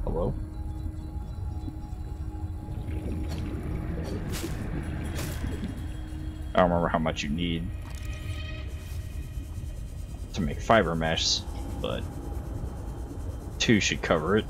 Hello? I don't remember how much you need fiber mesh, but two should cover it.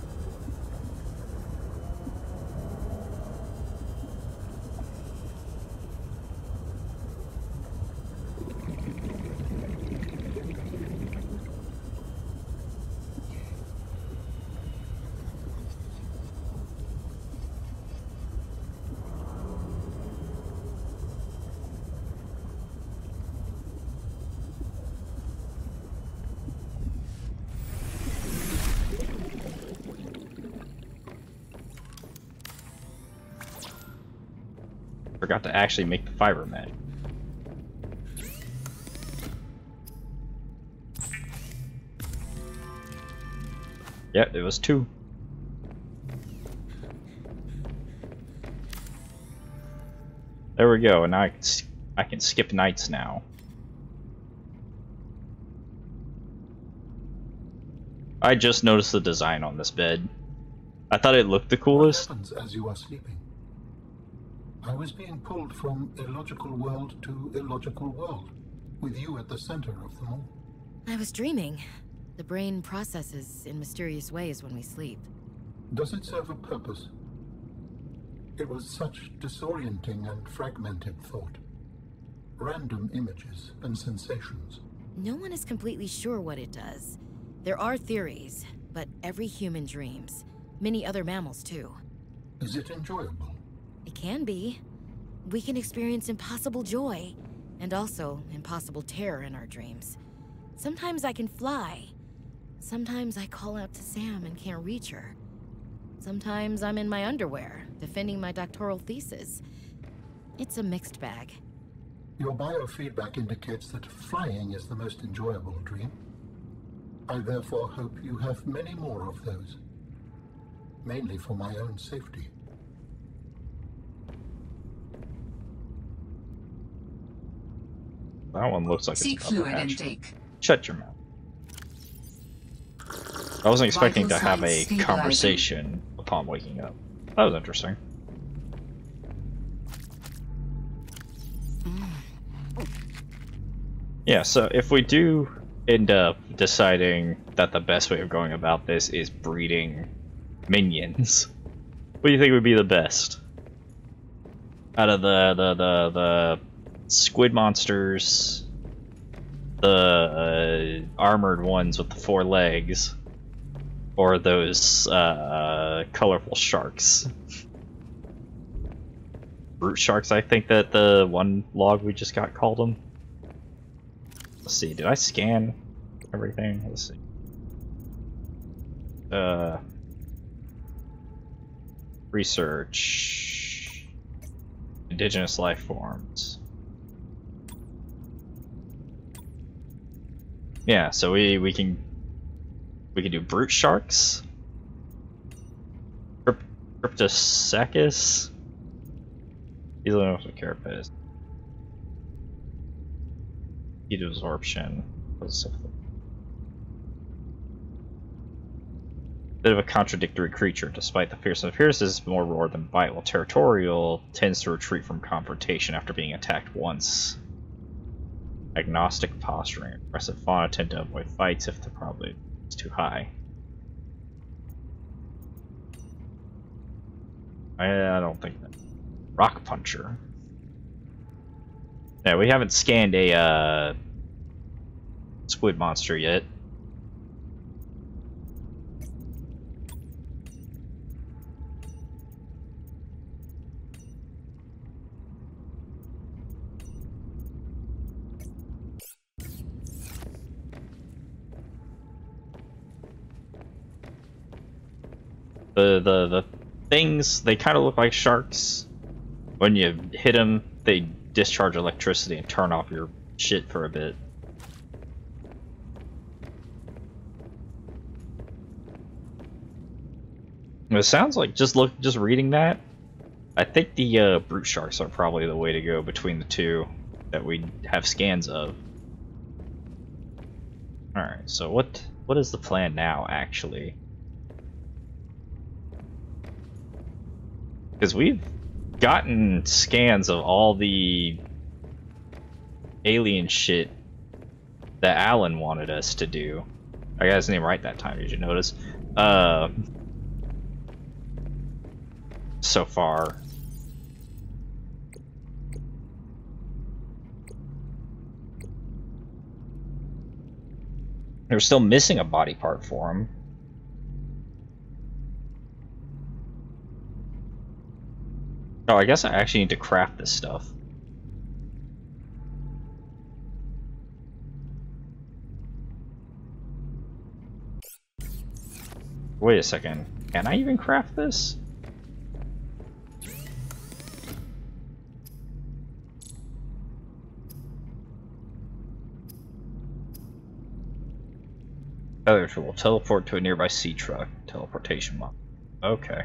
Forgot to actually make the fiber mesh. Yep, it was two. There we go, and now I can, I can skip nights now. I just noticed the design on this bed. I thought it looked the What coolest. happens as you are sleeping? I was being pulled from illogical world to illogical world, with you at the center of them all. I was dreaming. The brain processes in mysterious ways when we sleep. Does it serve a purpose? It was such disorienting and fragmented thought. Random images and sensations. No one is completely sure what it does. There are theories, but every human dreams. Many other mammals, too. Is it enjoyable? It can be. We can experience impossible joy, and also impossible terror in our dreams. Sometimes I can fly. Sometimes I call out to Sam and can't reach her. Sometimes I'm in my underwear, defending my doctoral thesis. It's a mixed bag. Your biofeedback indicates that flying is the most enjoyable dream. I therefore hope you have many more of those. Mainly for my own safety. That one looks like it's Seek upper fluid hatch. intake. Shut your mouth. I wasn't expecting Vital to have a conversation upon waking up. That was interesting. Hmm. Yeah, so if we do end up deciding that the best way of going about this is breeding minions, what do you think would be the best? Out of the the the, the squid monsters, the uh, armored ones with the four legs, or those uh, colorful sharks. Brute sharks, I think that the one log we just got called them. Let's see, did I scan everything? Let's see. Uh, research. Indigenous life forms. Yeah, so we we can we can do brute sharks. Crypt- Cryptosuchus. These are ones with carapace. Heat absorption. Bit of a contradictory creature. Despite the fearsome appearances, more roar than bite, while territorial tends to retreat from confrontation after being attacked once. Agnostic posturing. Aggressive fauna tend to avoid fights if the probability is too high. I, I don't think that. Rock Puncher. Yeah, we haven't scanned a uh, squid monster yet. The the the things they kind of look like sharks. When you hit them, they discharge electricity and turn off your shit for a bit. It sounds like just look just reading that. I think the uh, brute sharks are probably the way to go between the two that we have scans of. All right, so what what is the plan now actually? Because we've gotten scans of all the alien shit that Al-An wanted us to do. I got his name right that time, did you notice? Uh, so far. they're still missing a body part for him. Oh, I guess I actually need to craft this stuff. Wait a second. Can I even craft this? Other tool. Teleport to a nearby Seatruck. Teleportation mod. Okay.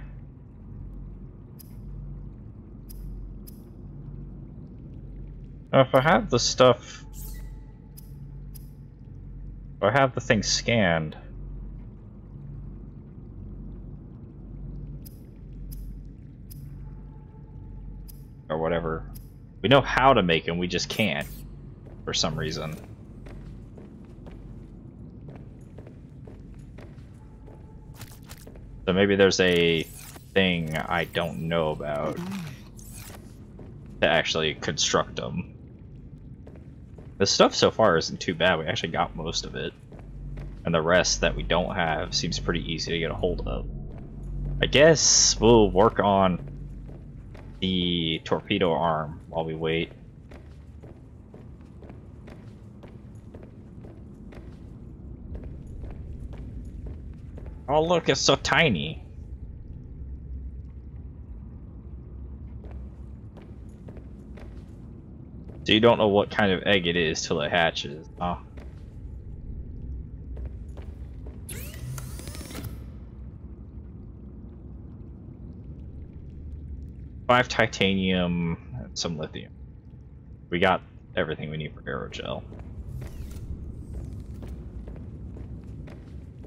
Now, if I have the stuff... If I have the thing scanned... Or whatever. We know how to make them, we just can't. For some reason. So maybe there's a thing I don't know about to actually construct them. The stuff so far isn't too bad. We actually got most of it. And the rest that we don't have seems pretty easy to get a hold of. I guess we'll work on the torpedo arm while we wait. Oh look, it's so tiny. So you don't know what kind of egg it is till it hatches. Oh. Five titanium and some lithium. We got everything we need for aerogel.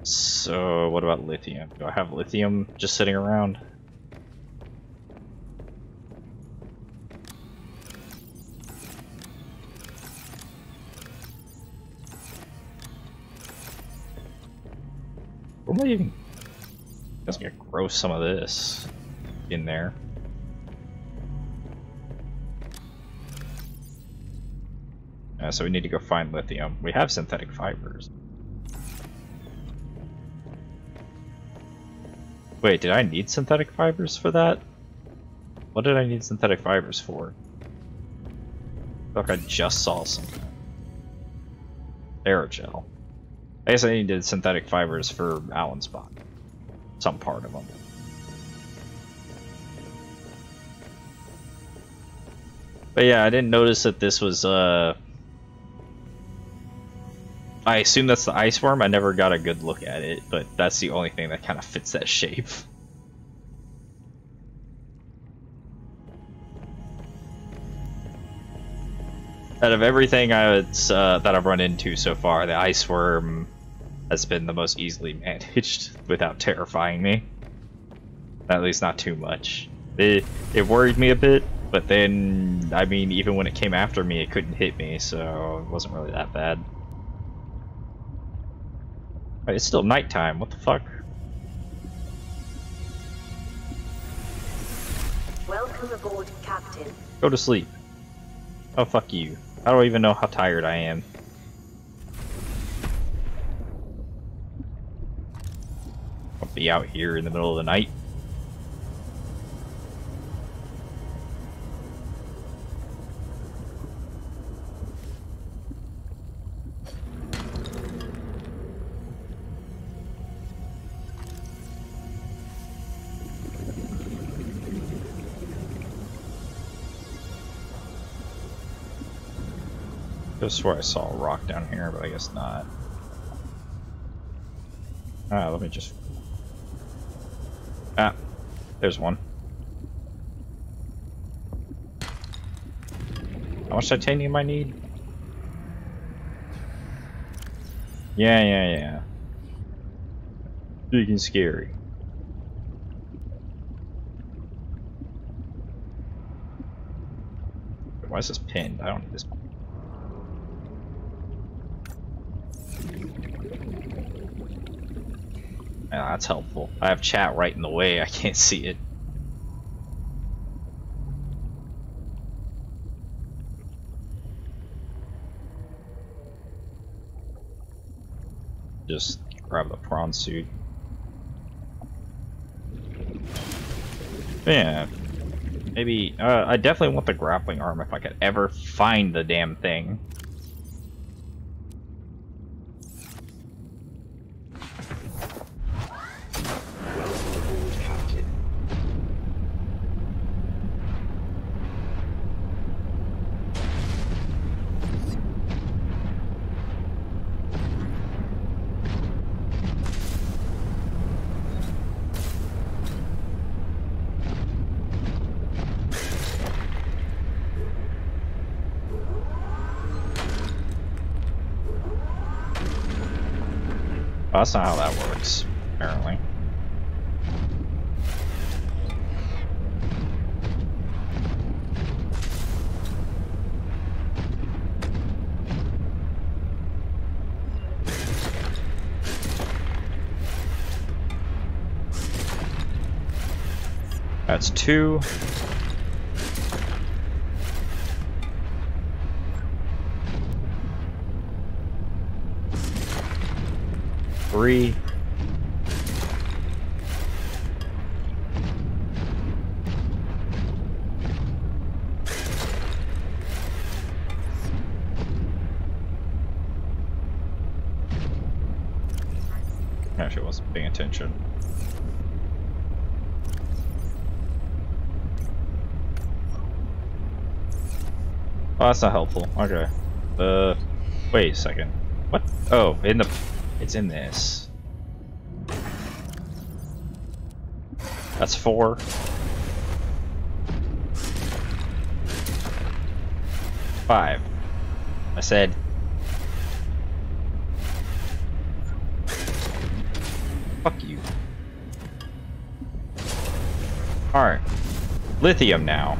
So what about lithium? Do I have lithium just sitting around? Am I even? I to grow some of this in there. Uh, so we need to go find lithium. We have synthetic fibers. Wait, did I need synthetic fibers for that? What did I need synthetic fibers for? Like I just saw something. Aerogel. I guess I needed synthetic fibers for Al-An's body. Some part of them. But yeah, I didn't notice that this was, uh... I assume that's the ice worm. I never got a good look at it, but that's the only thing that kind of fits that shape. Out of everything I uh, that I've run into so far, the ice worm has been the most easily managed without terrifying me. At least not too much. It, it worried me a bit, but then, I mean, even when it came after me, it couldn't hit me, so it wasn't really that bad. Wait, it's still nighttime, what the fuck? Welcome aboard, Captain. Go to sleep. Oh, fuck you. I don't even know how tired I am. I'll be out here in the middle of the night. I swear I saw a rock down here, but I guess not. Ah, let me just... Ah, there's one. How much titanium I need? Yeah, yeah, yeah. And scary. Why is this pinned? I don't need this. Yeah, that's helpful. I have chat right in the way, I can't see it. Just grab the prawn suit. Yeah. Maybe, uh, I definitely want the grappling arm if I could ever find the damn thing. That's not how that works, apparently. That's two. Three. Actually, wasn't paying attention. Oh, that's not helpful. Okay. Uh, wait a second. What? Oh, in the, it's in this. That's four. Five. I said. Fuck you. Alright. Lithium now.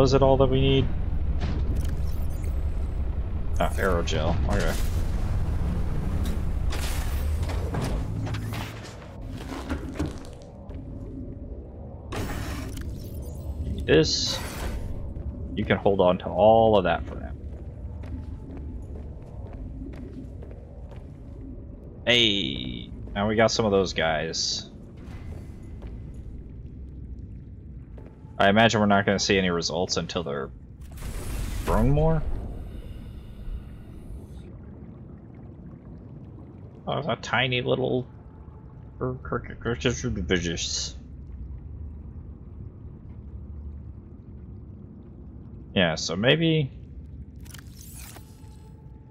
Was it all that we need? Ah, aerogel. Okay. This. You can hold on to all of that for now. Hey, now we got some of those guys. I imagine we're not going to see any results until they're grown more. Oh, a tiny little Yeah, so maybe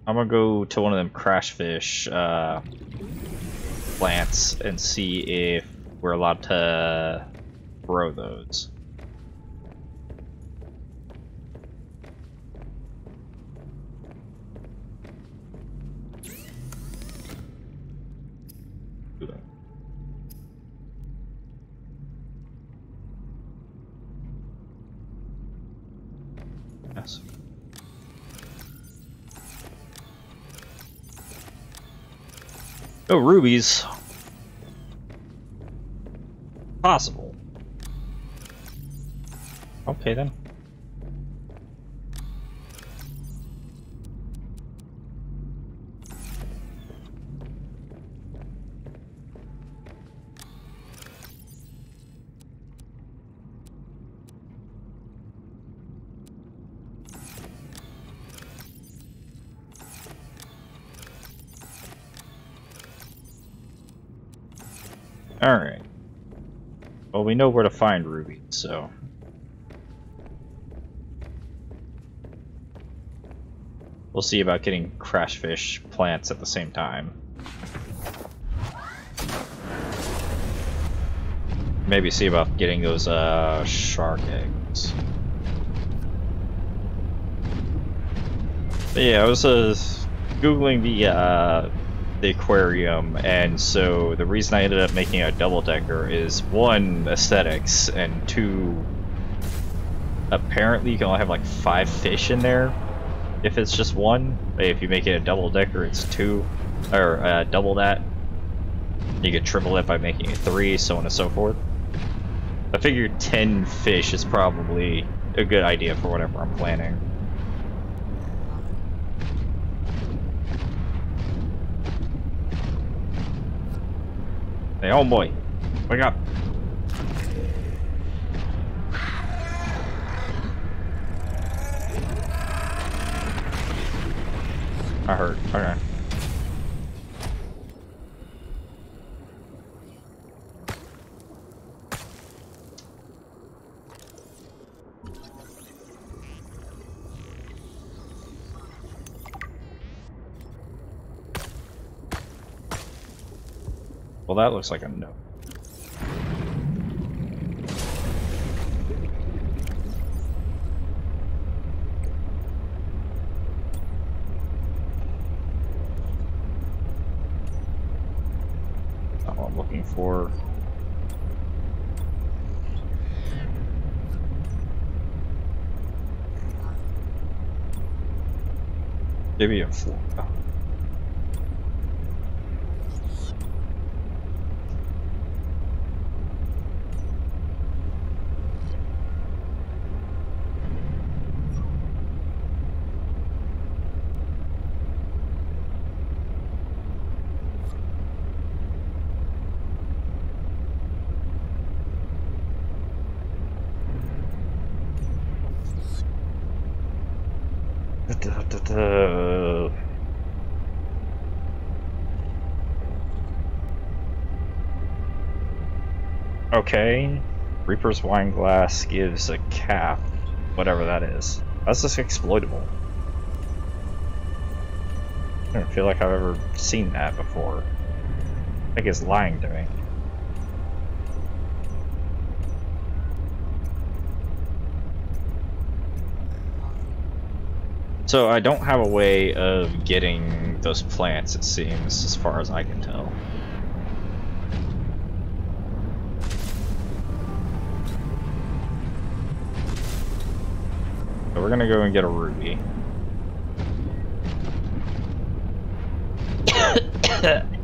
I'm gonna go to one of them crash fish uh, plants and see if we're allowed to grow those. Yes. Oh, rubies. Possible. Okay then. Alright. Well, we know where to find Ruby, so... We'll see about getting crash fish plants at the same time. Maybe see about getting those uh, shark eggs. But yeah, I was uh, googling the uh, the aquarium, and so the reason I ended up making a double decker is one aesthetics, and two apparently you can only have like five fish in there if it's just one. If you make it a double decker, it's two, or uh, double that. You could triple it by making it three, so on and so forth. I figured 10 fish is probably a good idea for whatever I'm planning. Hey, oh boy. Wake up. I heard. Okay. Well, that looks like a no. Not what I'm looking for. A four. Okay. Reaper's wine glass gives a cap, whatever that is. That's just exploitable. I don't feel like I've ever seen that before. I think it's lying to me. So I don't have a way of getting those plants, it seems, as far as I can tell. So we're gonna go and get a ruby.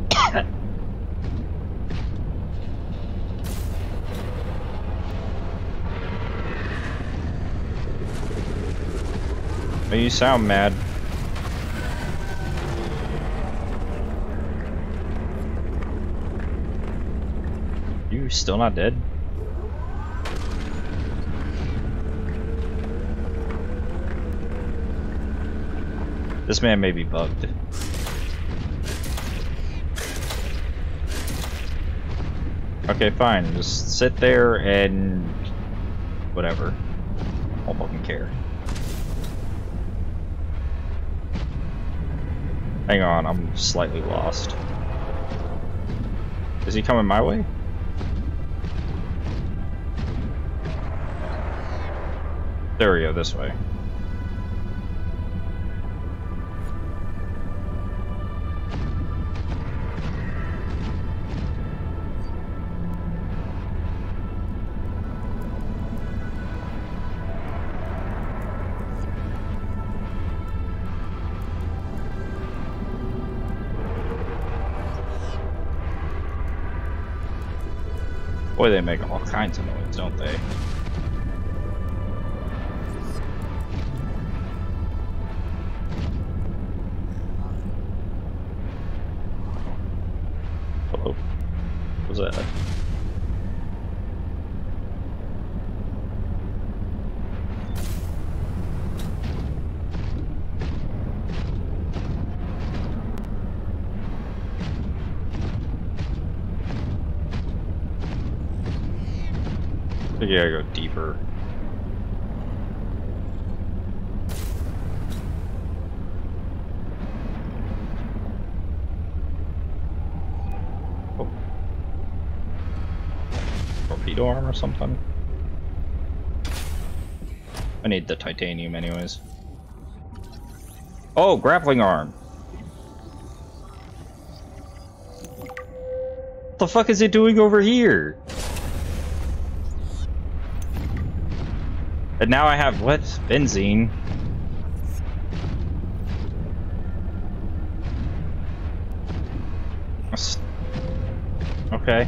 Oh, you sound mad. You still not dead? This man may be bugged. Okay, fine. Just sit there and whatever. I don't fucking care. Hang on, I'm slightly lost. Is he coming my way? There we go, this way. Boy, they make all kinds of noise, don't they? Something? I need the titanium anyways. Oh, grappling arm! What the fuck is it doing over here? And now I have what? Benzene. Okay.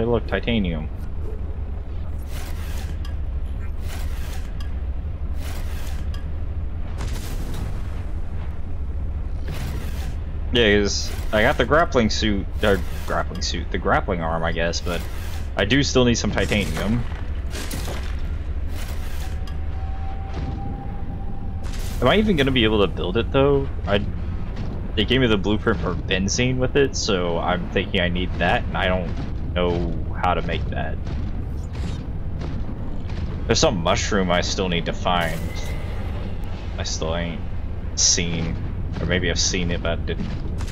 Hey look, titanium. Yeah, because I got the grappling suit, or grappling suit, the grappling arm, I guess, but I do still need some titanium. Am I even gonna be able to build it though? I they gave me the blueprint for benzene with it, so I'm thinking I need that, and I don't know how to make that. There's some mushroom I still need to find. I still ain't seen. Or maybe I've seen it but didn't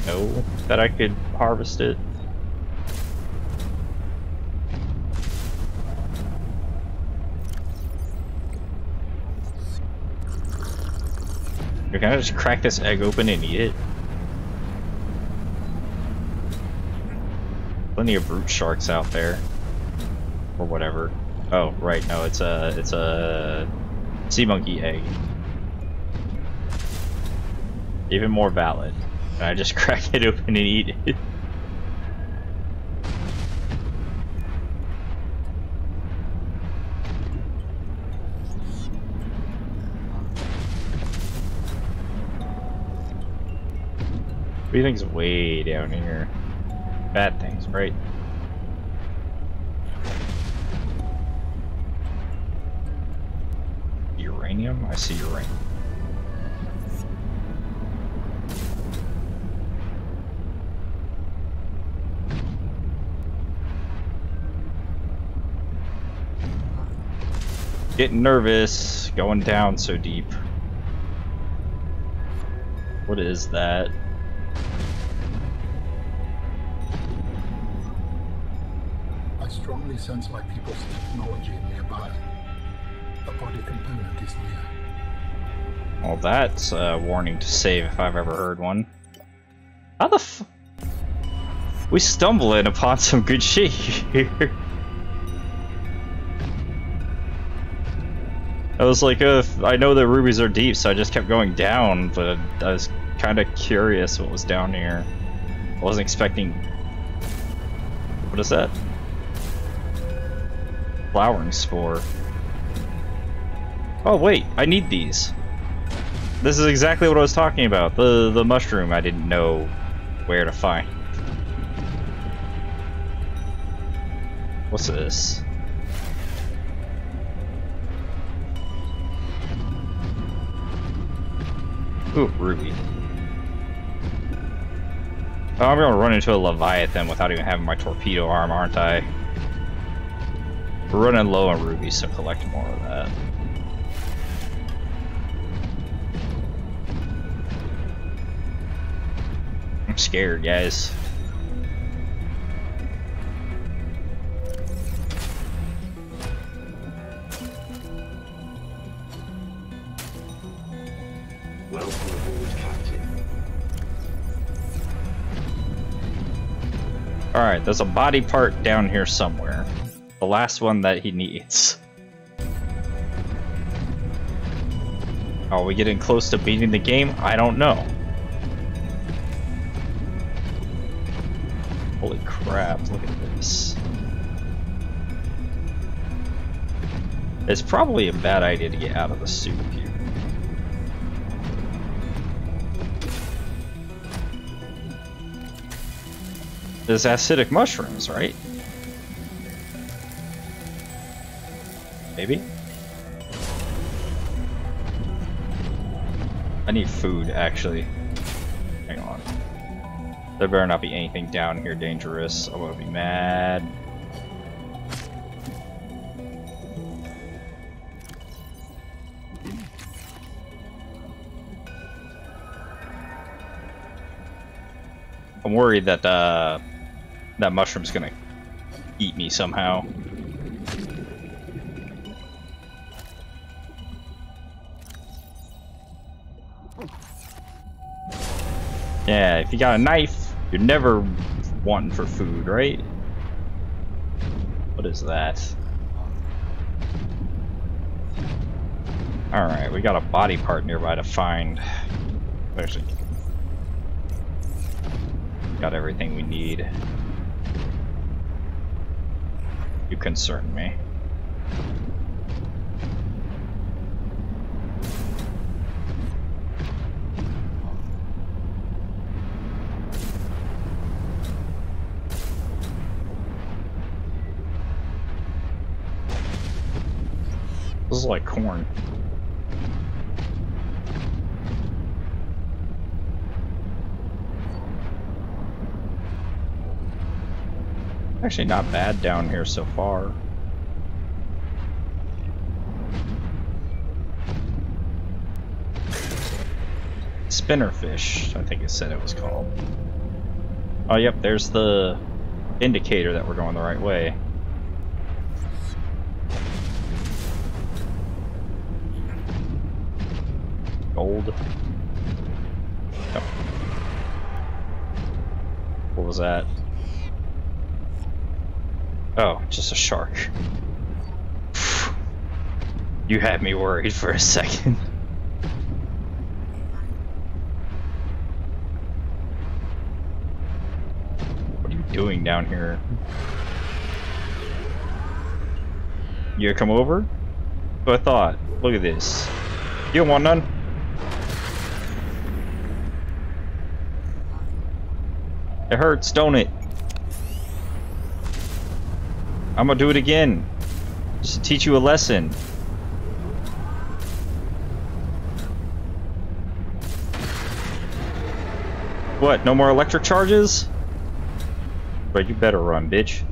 know that I could harvest it. You're gonna just crack this egg open and eat it? Plenty of root sharks out there. Or whatever. Oh, right, no, it's a it's a sea monkey egg. Even more valid. Can I just crack it open and eat it? What do you think is way down here? Bad things, right? Uranium? I see uranium. Getting nervous, going down so deep. What is that? Sense my people's technology nearby. A body component is near. Well, that's a warning to save if I've ever heard one. How the f- We stumbling upon some good shit here. I was like, uh, I know the rubies are deep, so I just kept going down, but I was kind of curious what was down here. I wasn't expecting... What is that? Flowering Spore. Oh wait, I need these. This is exactly what I was talking about. The the mushroom I didn't know where to find. What's this? Ooh, ruby. Oh, I'm gonna run into a Leviathan without even having my torpedo arm, aren't I? We're running low on rubies, so collect more of that. I'm scared, guys. Welcome aboard, Captain. Alright, there's a body part down here somewhere. The last one that he needs. Are we getting close to beating the game? I don't know. Holy crap, look at this. It's probably a bad idea to get out of the suit here. There's acidic mushrooms, right? Maybe? I need food, actually. Hang on. There better not be anything down here dangerous. I'm gonna be mad. I'm worried that uh, that mushroom's gonna eat me somehow. Yeah, if you got a knife, you're never wanting for food, right? What is that? Alright, we got a body part nearby to find. Actually, got everything we need. You concern me. This is like corn. Actually not bad down here so far. Spinnerfish, I think it said it was called. Oh yep, there's the indicator that we're going the right way. Yep. What was that? Oh, just a shark. You had me worried for a second. What are you doing down here? You come over? I thought. Look at this. You don't want none? It hurts, don't it? I'm gonna do it again. Just to teach you a lesson. What, no more electric charges? But you better run, bitch.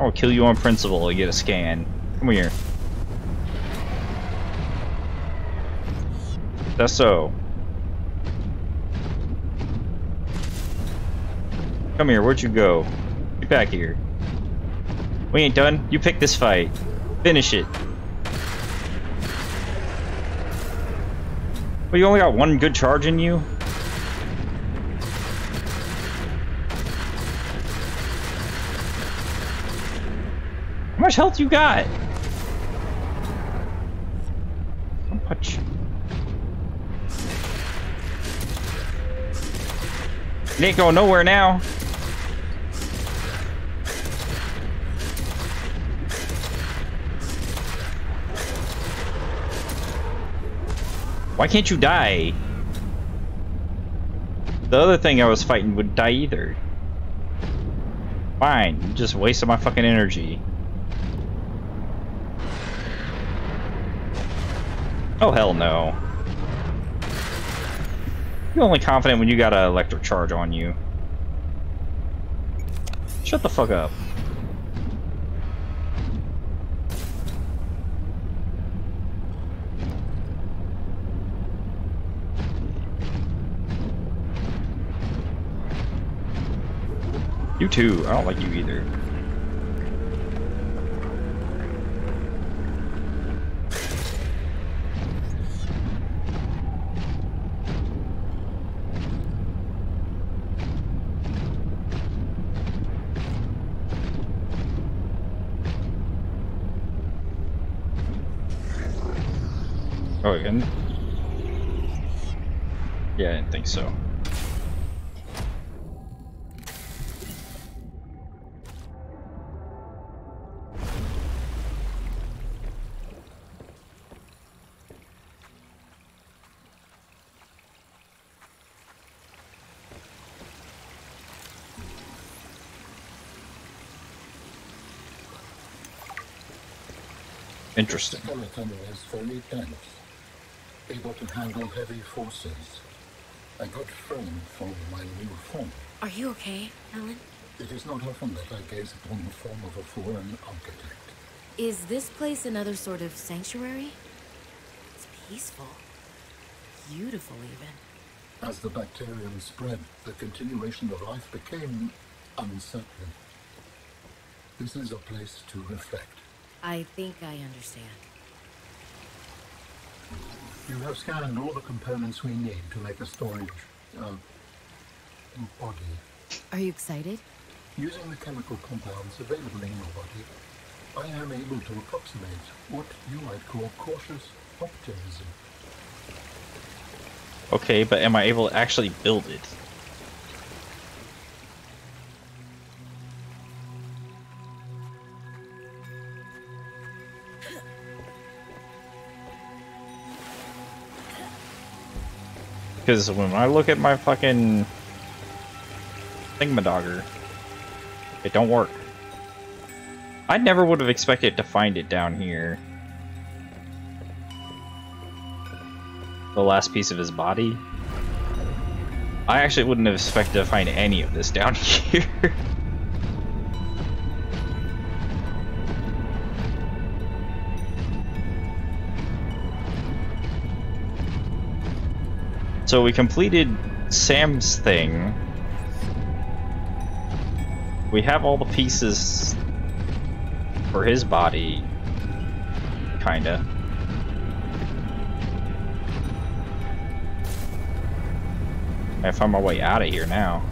I'll kill you on principle and get a scan. Come here. That's so. Come here, where'd you go? Get back here. We ain't done. You pick this fight. Finish it. Well, you only got one good charge in you? How much health you got? It ain't going nowhere now. Why can't you die? The other thing I was fighting would die either. Fine, just wasted my fucking energy. Oh hell no. You're only confident when you got an electric charge on you. Shut the fuck up. You too. I don't like you either. Oh, again? Yeah, I didn't think so. Interesting. skeleton is very dense, able to handle heavy forces. A good frame for my new form. Are you okay, Al-An? It is not often that I gaze upon the form of a foreign architect. Is this place another sort of sanctuary? It's peaceful. Beautiful, even. As the bacterium spread, the continuation of life became uncertain. This is a place to reflect. I think I understand. You have scanned all the components we need to make a storage uh, body. Are you excited? Using the chemical compounds available in your body, I am able to approximate what you might call cautious optimism. Okay, but am I able to actually build it? Because when I look at my fucking thingamadogger, it don't work. I never would have expected to find it down here. The last piece of his body. I actually wouldn't have expected to find any of this down here. So we completed Sam's thing. We have all the pieces for his body, kinda. I found my way out of here now.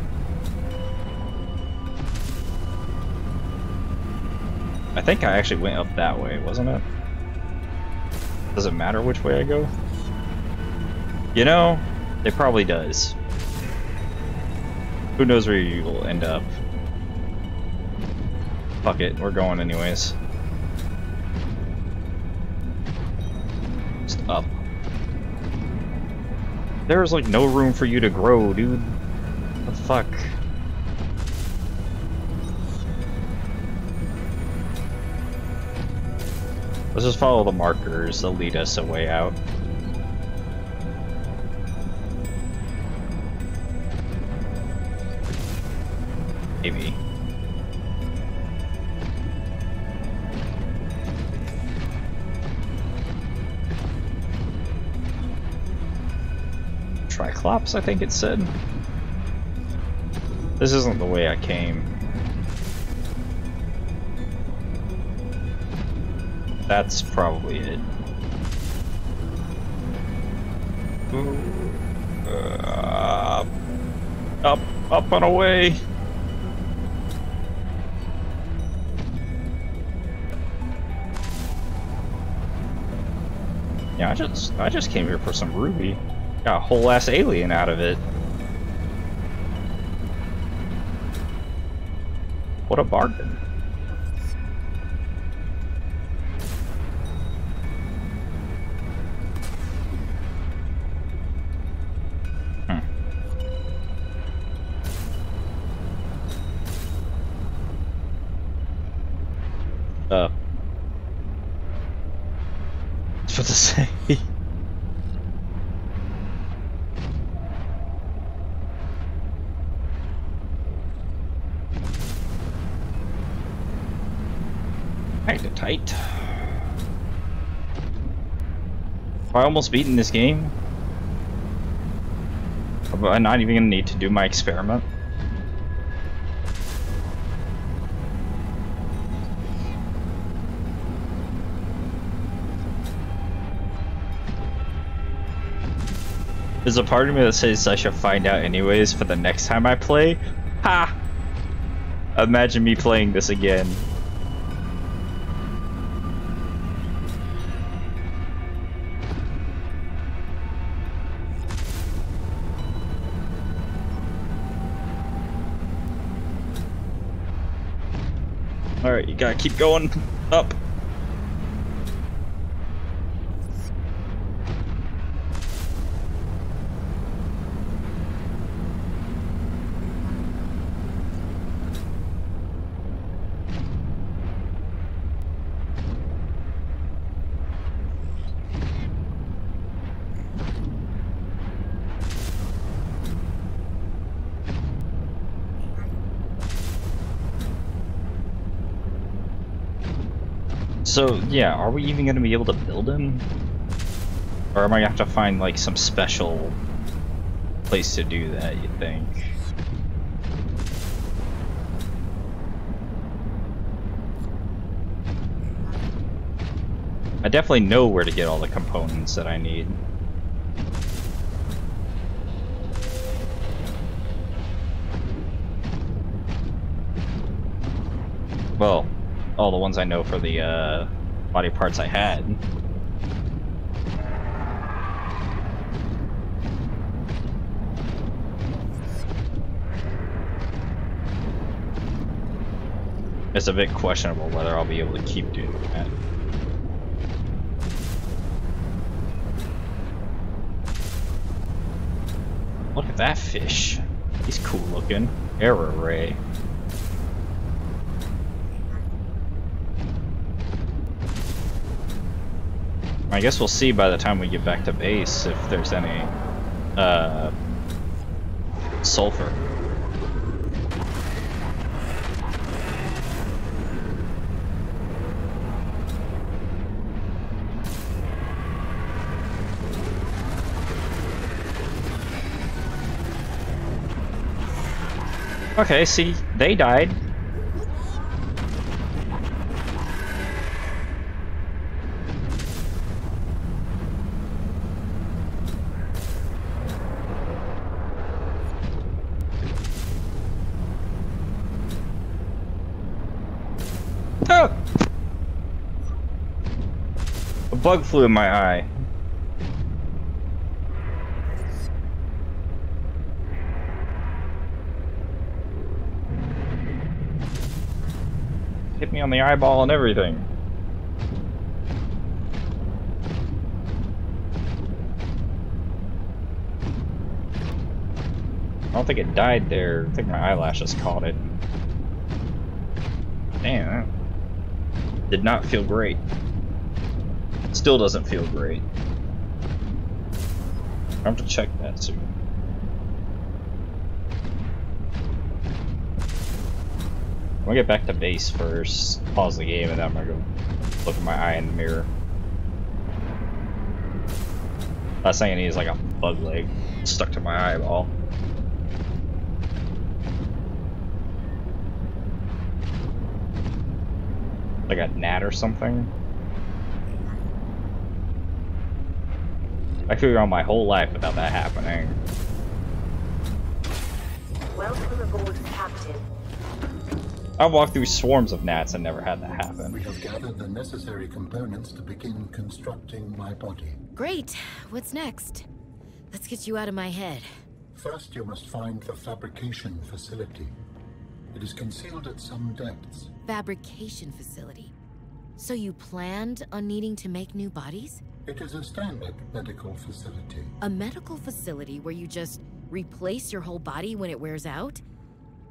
I think I actually went up that way, wasn't it? Does it matter which way I go? You know, it probably does. Who knows where you will end up. Fuck it, we're going anyways. Just up. There's like no room for you to grow, dude. The fuck? Let's just follow the markers they'll lead us a way out. I think it said. This isn't the way I came. That's probably it. Uh, up, up and away. Yeah, I just I just came here for some ruby. Got a whole ass alien out of it. What a bargain. I almost beaten this game? I'm not even gonna need to do my experiment? There's a part of me that says I should find out anyways for the next time I play. Ha! Imagine me playing this again. Gotta keep going up. So, yeah, are we even gonna be able to build him? Or am I gonna have to find, like, some special place to do that, you think? I definitely know where to get all the components that I need. Ones I know for the uh, body parts I had. It's a bit questionable whether I'll be able to keep doing that. Look at that fish. He's cool looking. Arrow ray. I guess we'll see by the time we get back to base if there's any uh, sulfur. Okay, see, they died. Ah! A bug flew in my eye. Hit me on the eyeball and everything. I don't think it died there. I think my eyelashes caught it. Damn. Did not feel great. Still doesn't feel great. I have to check that soon. I'm gonna get back to base first, pause the game, and then I'm gonna go look at my eye in the mirror. Last thing I need is like a bug leg stuck to my eyeball. Like a gnat or something. I could go on my whole life without that happening. Welcome aboard, Captain. I walked through swarms of gnats and never had that happen. We have gathered the necessary components to begin constructing my body. Great. What's next? Let's get you out of my head. First, you must find the fabrication facility. It is concealed at some depths. Fabrication facility. So you planned on needing to make new bodies? It is a standard medical facility. A medical facility where you just replace your whole body when it wears out?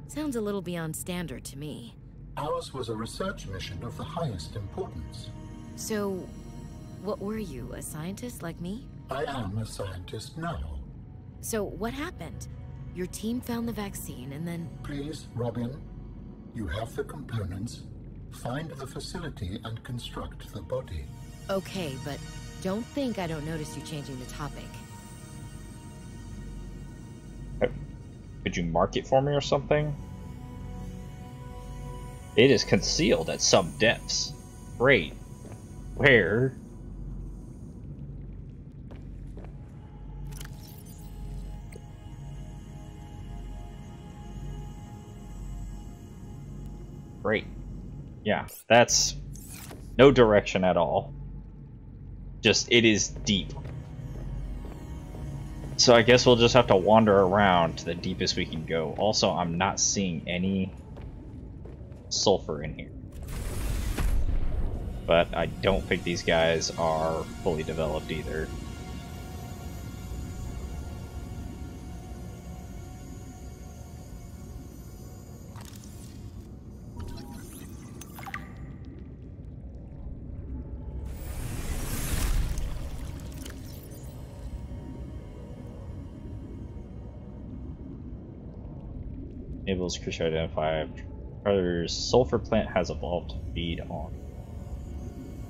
Sounds a little beyond standard to me. Ours was a research mission of the highest importance. So, what were you, a scientist like me? I am a scientist now. So, what happened? Your team found the vaccine and then. Please, Robin, you have the components. Find the facility and construct the body. Okay, but don't think I don't notice you changing the topic. Uh, could you mark it for me or something? It is concealed at some depths. Great. Where? Great. Yeah, that's no direction at all. Just, it is deep. So I guess we'll just have to wander around to the deepest we can go. Also, I'm not seeing any sulfur in here. But I don't think these guys are fully developed either. Enables creature to identify predators. Sulfur plant has evolved to feed on.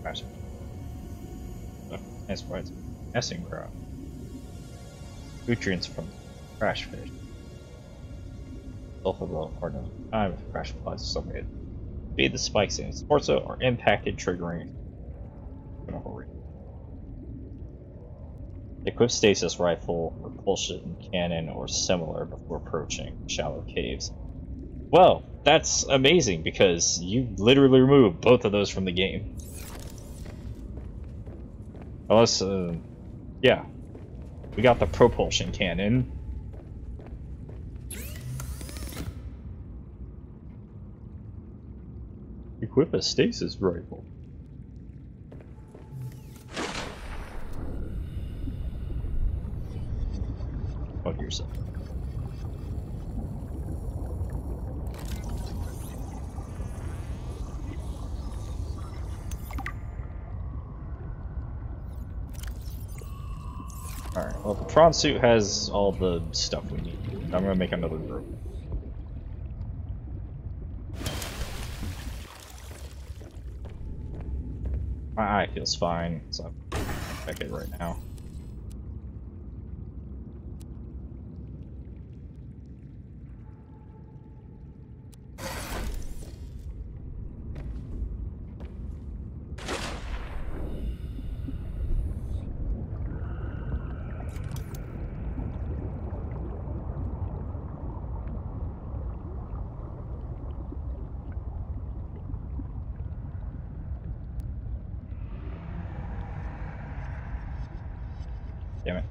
Crash. Nice provides nesting ground. Nutrients from crash fish. Sulfur will part of time if crash applies to. Feed the spikes in its torso or impacted triggering. Equip stasis rifle, repulsion cannon, or similar before approaching shallow caves. Well, that's amazing because you literally removed both of those from the game. Unless, uh, yeah. We got the propulsion cannon. Equip a stasis rifle. Well the prawn suit has all the stuff we need. I'm gonna make another group. My eye feels fine, so I'm check it right now. Damn it.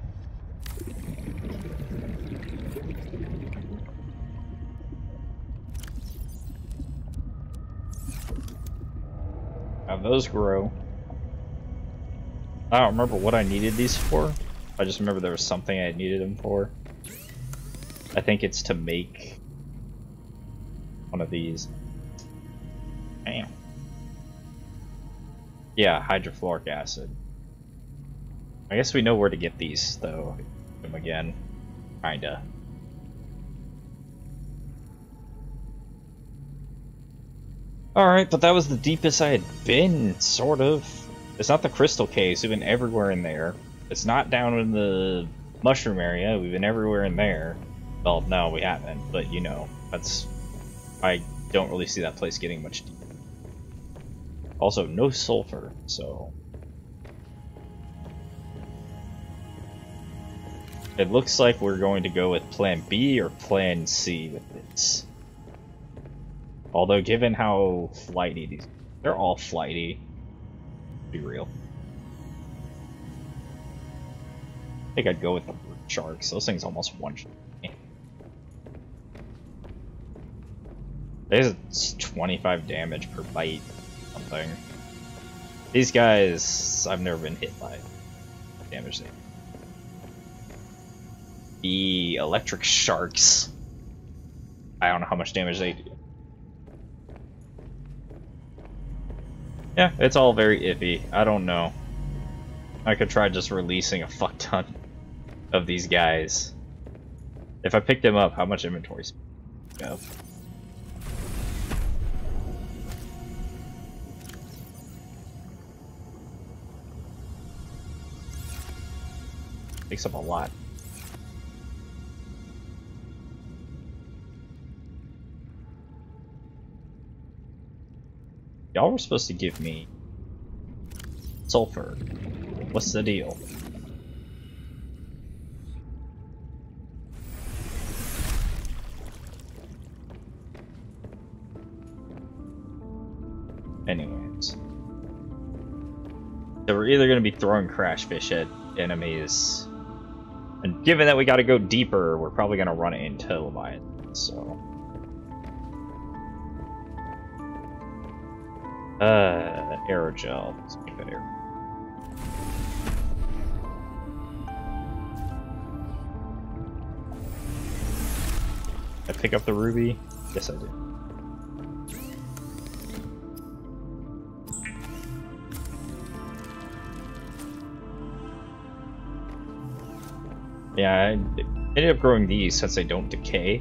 Now grow. I don't remember what I needed these for. I just remember there was something I needed them for. I think it's to make one of these. Damn. Yeah, hydrofluoric acid. I guess we know where to get these, though. Them again. Kinda. Alright, but that was the deepest I had been, sort of. It's not the crystal caves, we've been everywhere in there. It's not down in the mushroom area, we've been everywhere in there. Well, no, we haven't, but you know, that's... I don't really see that place getting much deeper. Also, no sulfur, so... It looks like we're going to go with plan B or plan C with this. Although given how flighty these they're all flighty. Be real. I think I'd go with the sharks. Those things almost one. There's 25 damage per bite something. These guys I've never been hit by damage they the electric sharks. I don't know how much damage they do. Yeah, it's all very iffy. I don't know. I could try just releasing a fuck ton of these guys. If I pick them up, how much inventory have? Takes up a lot. Y'all were supposed to give me sulfur. What's the deal? Anyways. So we're either going to be throwing crash fish at enemies, and given that we got to go deeper, we're probably going to run into Leviathan, so... Uh, aerogel. Let's keep it here. I pick up the ruby? Yes, I do. Yeah, I ended up growing these since they don't decay.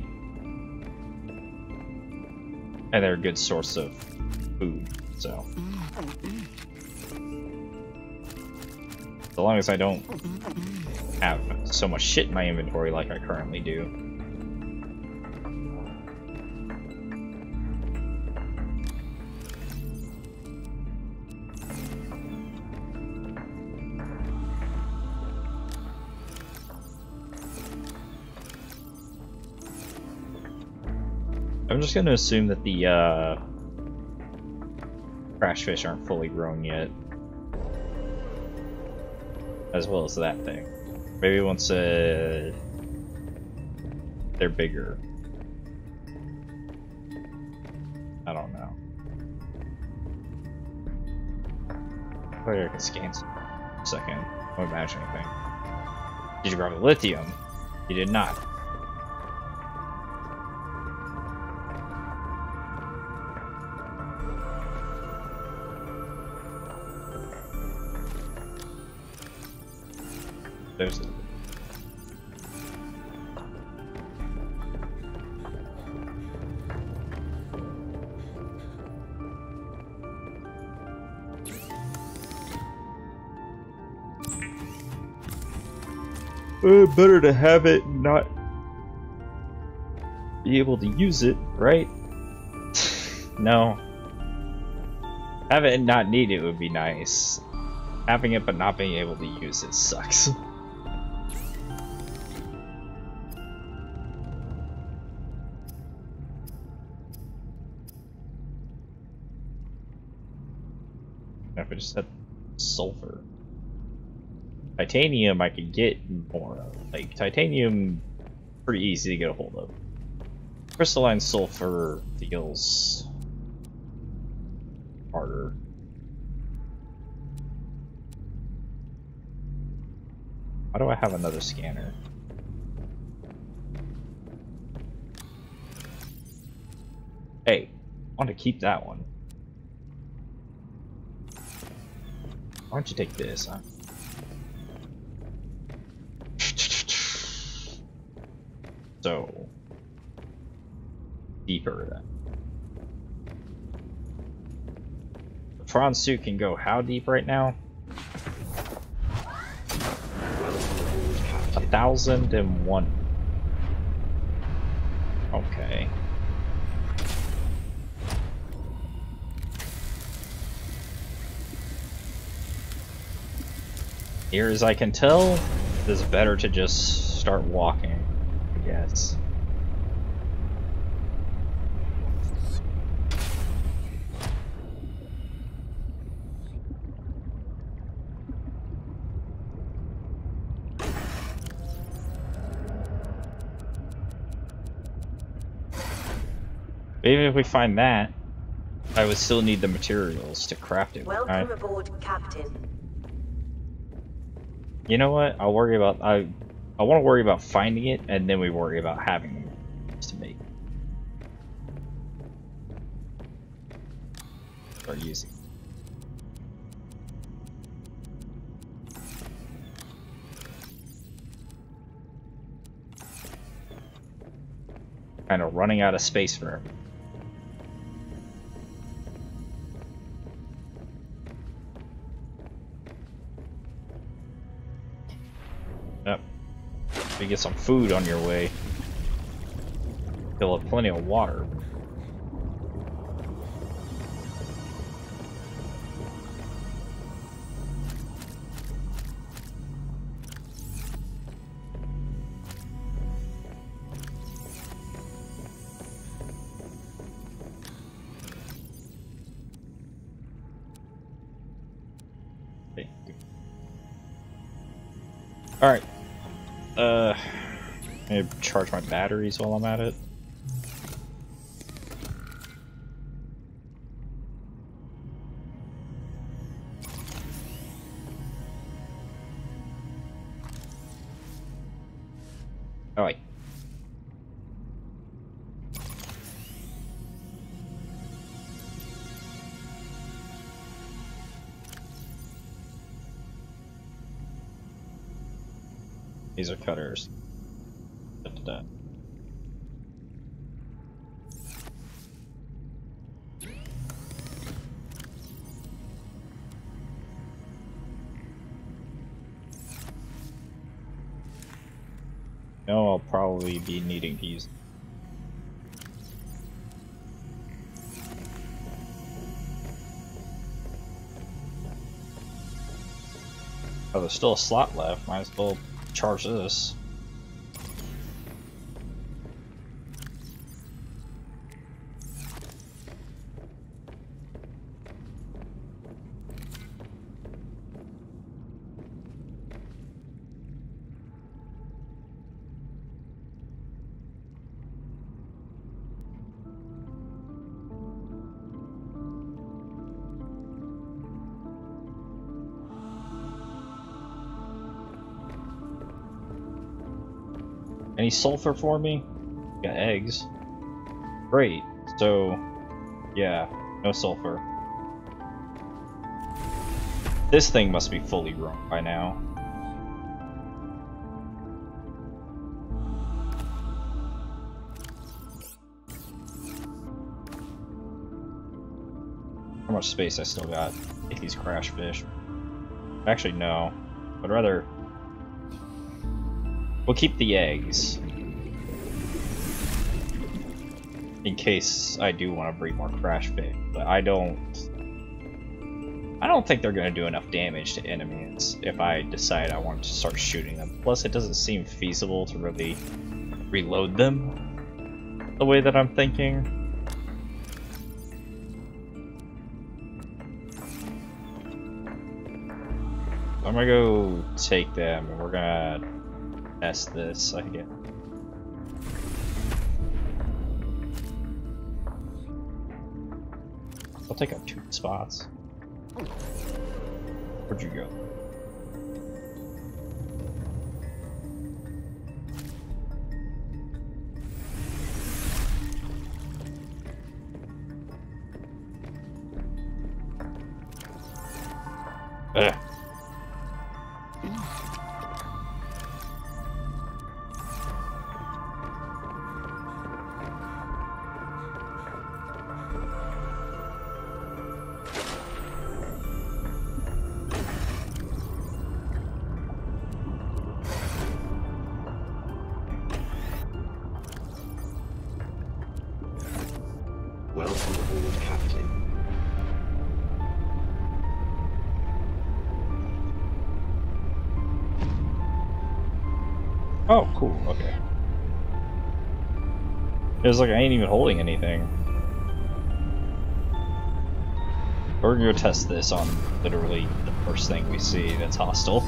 And they're a good source of food, so. So long as I don't have so much shit in my inventory like I currently do. I'm just gonna assume that the uh, crash fish aren't fully grown yet. As well as that thing. Maybe once uh, they're bigger. I don't know. Wait, I can scan second. I don't imagine anything. Did you grab the lithium? You did not. There's Uh, better to have it and not be able to use it, right? no. Have it and not need it would be nice. Having it but not being able to use it sucks. Titanium I could get more of. Like, titanium, pretty easy to get a hold of. Crystalline sulfur feels harder. Why do I have another scanner? Hey, I want to keep that one. Why don't you take this, huh? So, deeper then. The prawn suit can go how deep right now? A thousand and one. Okay. Here as I can tell, it is better to just start walking, I guess. Even if we find that, I would still need the materials to craft it. Welcome Alright. aboard, Captain. You know what? I'll worry about I I want to worry about finding it and then we worry about having them to make. Or using. Kind of running out of space for him. You get some food on your way. You'll have plenty of water. Charge my batteries while I'm at it. Be needing to use. Oh, there's still a slot left. Might as well charge this. Any sulfur for me? Got eggs. Great. So, yeah, no sulfur. This thing must be fully grown by now. How much space I still got? Take these crash fish. Actually, no. I'd rather We'll keep the eggs. In case I do want to breed more crash fish, but I don't... I don't think they're going to do enough damage to enemies if I decide I want to start shooting them. Plus, it doesn't seem feasible to really reload them the way that I'm thinking. I'm gonna go take them and we're gonna test this again. I'll take up two spots. Where'd you go? Was like I ain't even holding anything. We're gonna go test this on literally the first thing we see that's hostile.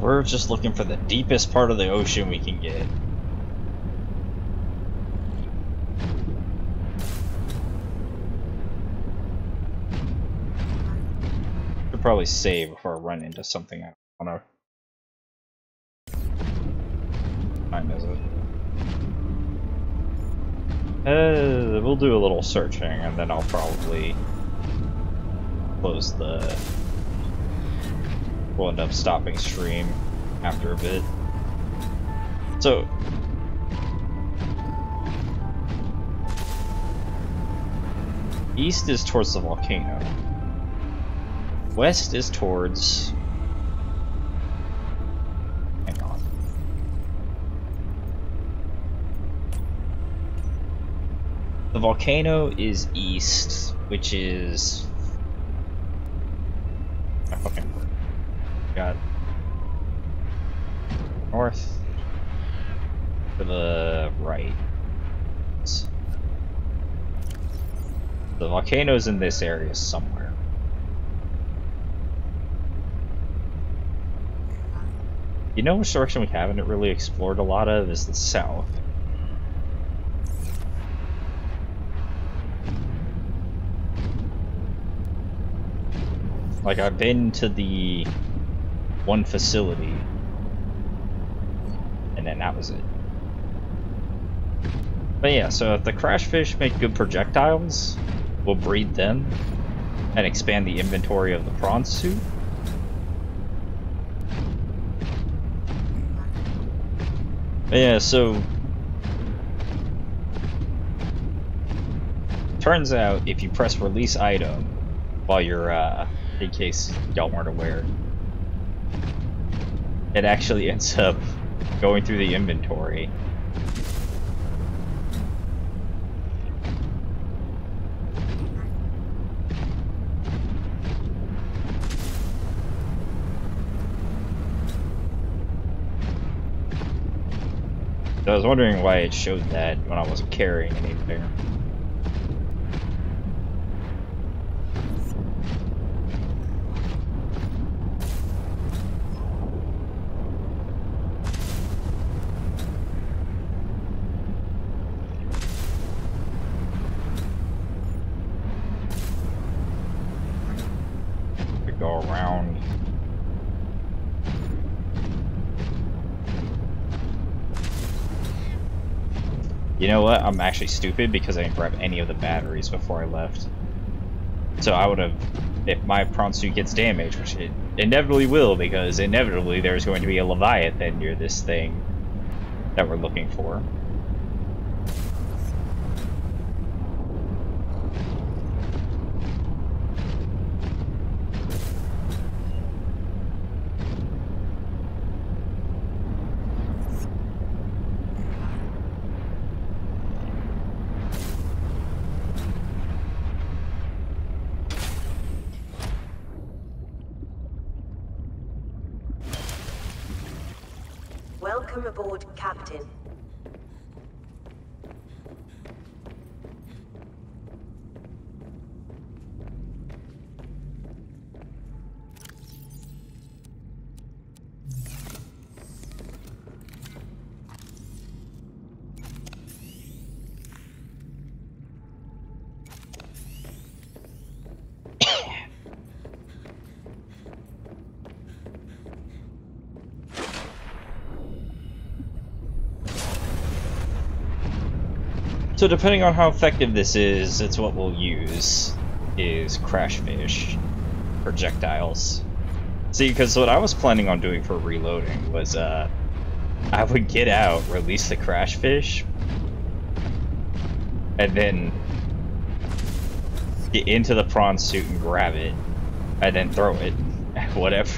We're just looking for the deepest part of the ocean we can get. Probably save before I run into something I wanna. Time is it? Uh, we'll do a little searching and then I'll probably close the. We'll end up stopping stream after a bit. So. East is towards the volcano. West is towards. Hang on. The volcano is east, which is. Fucking got north to the right. The volcano's in this area somewhere. You know which direction we haven't really explored a lot of is the south. Like I've been to the one facility and then that was it. But yeah, so if the crash fish make good projectiles, we'll breed them and expand the inventory of the prawn suit. Yeah, so turns out if you press release item while you're uh in case y'all weren't aware it actually ends up going through the inventory I was wondering why it showed that when I wasn't carrying anything. We go around. You know what? I'm actually stupid because I didn't grab any of the batteries before I left. So I would have, if my prawn suit gets damaged, which it inevitably will, because inevitably there's going to be a Leviathan near this thing that we're looking for. Welcome aboard, Captain. So depending on how effective this is, it's what we'll use, is crash fish projectiles. See, because what I was planning on doing for reloading was, uh, I would get out, release the crash fish, and then get into the prawn suit and grab it, and then throw it, whatever.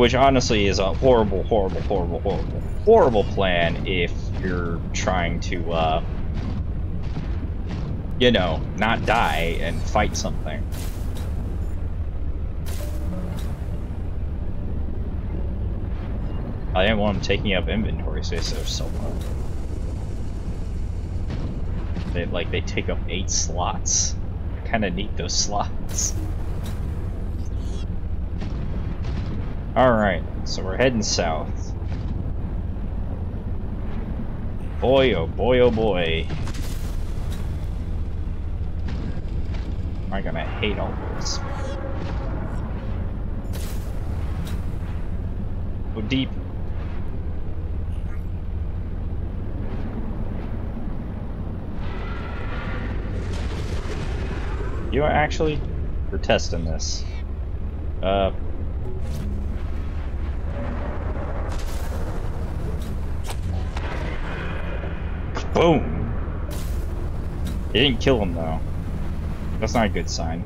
Which honestly is a horrible, horrible, horrible, horrible, horrible plan if you're trying to, uh, you know, not die and fight something. I didn't want them taking up inventory space there so much. They like they take up eight slots. I kind of need those slots. Alright, so we're heading south. Boy, oh boy, oh boy. Am I gonna hate all this? Go deep. You are actually, we're testing this. Uh, It didn't kill him though. That's not a good sign.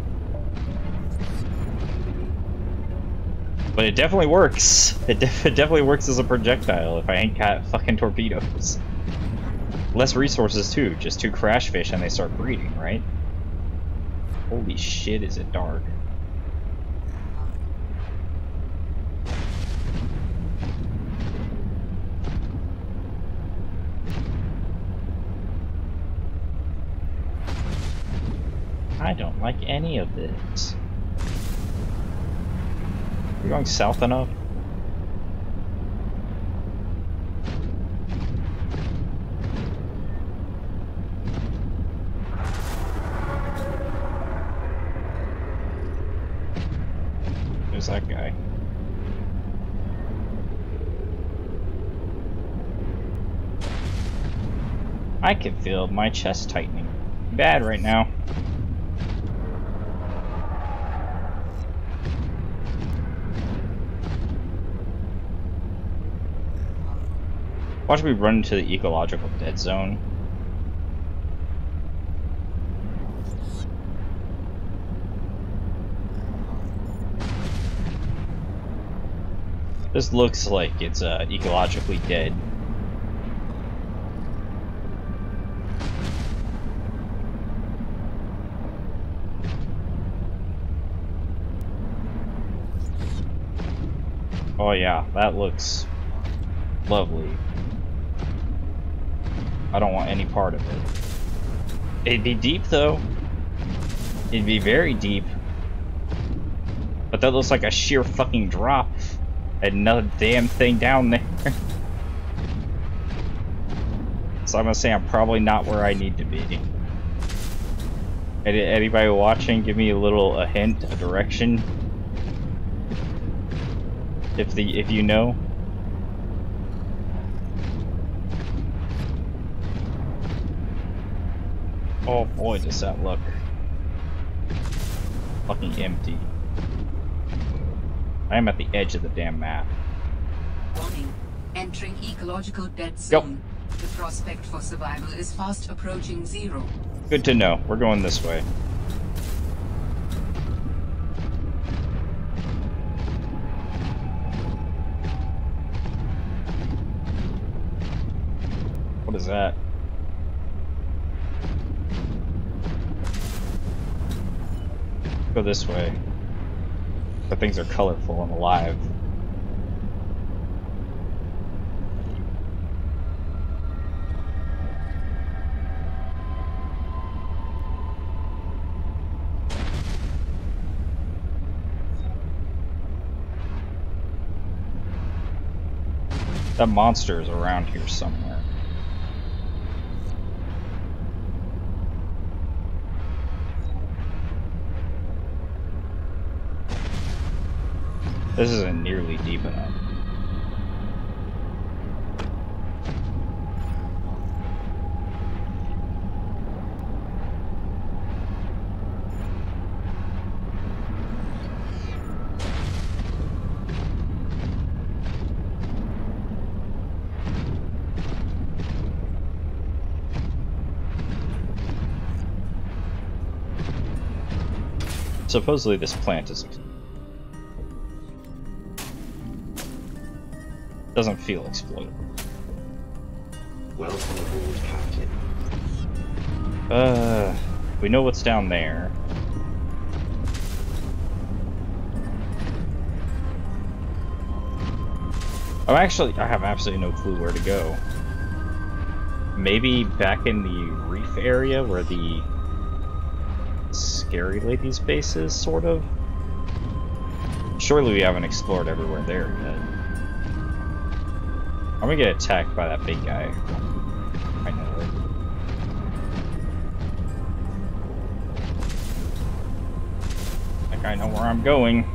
But it definitely works. It, def it definitely works as a projectile if I ain't got fucking torpedoes. Less resources too, just two crash fish and they start breeding, right? Holy shit, is it dark. I don't like any of this. We're going south enough? There's that guy. I can feel my chest tightening. Bad right now. Watch me run into the ecological dead zone. This looks like it's uh, ecologically dead. Oh yeah, that looks lovely. I don't want any part of it. It'd be deep though. It'd be very deep. But that looks like a sheer fucking drop. Another damn thing down there. so I'm gonna say I'm probably not where I need to be. Any, anybody watching, give me a little a hint, a direction. If the if you know. Oh boy, does that look fucking empty. I am at the edge of the damn map. Warning. Entering ecological dead zone. The prospect for survival is fast approaching zero. Good to know. We're going this way. This way. The things are colorful and alive. That monster is around here somewhere. This isn't nearly deep enough. Supposedly this plant is doesn't feel exploded. Welcome aboard, Captain. Uh, we know what's down there. I'm actually, I have absolutely no clue where to go. Maybe back in the reef area where the scary lady's base is, sort of? Surely we haven't explored everywhere there yet. I'm gonna get attacked by that big guy. I know. Like I know where I'm going.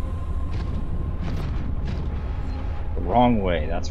The wrong way, that's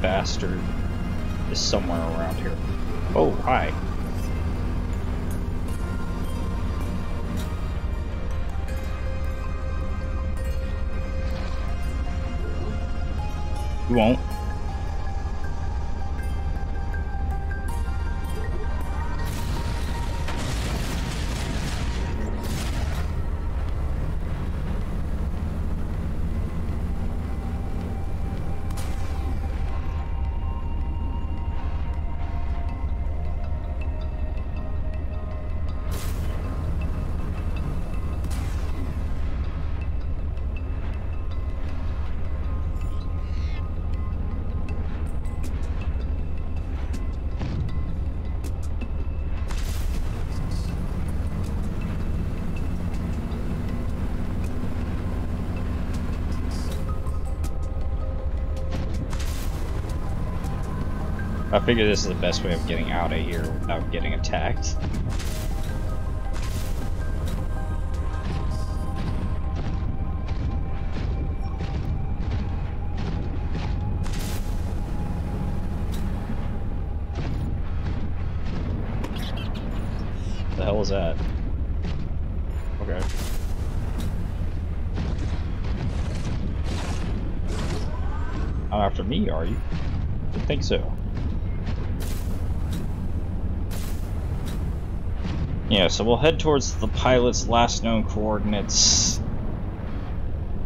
bastard is somewhere around here. Oh, hi. You won't. I figure this is the best way of getting out of here without getting attacked. The hell is that? Okay. Not after me, are you? Think so. Yeah, so we'll head towards the pilot's last known coordinates.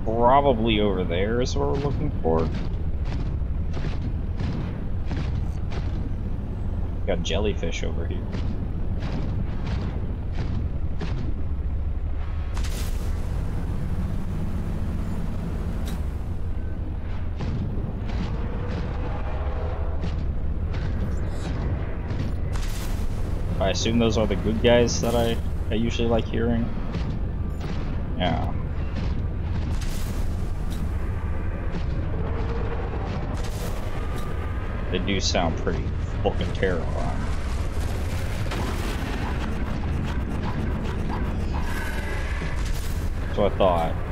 Probably over there is what we're looking for. Got jellyfish over here. Assume those are the good guys that I, I usually like hearing. Yeah. They do sound pretty fucking terrifying. So I thought.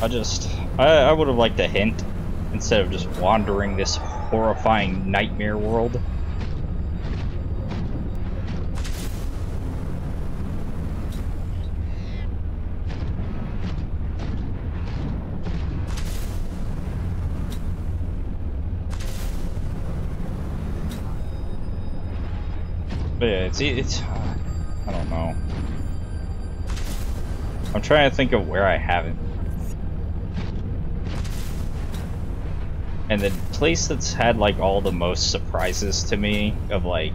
I just, I, I would have liked a hint instead of just wandering this horrifying nightmare world. But yeah, it's, it's, I don't know. I'm trying to think of where I haven't And the place that's had like all the most surprises to me of like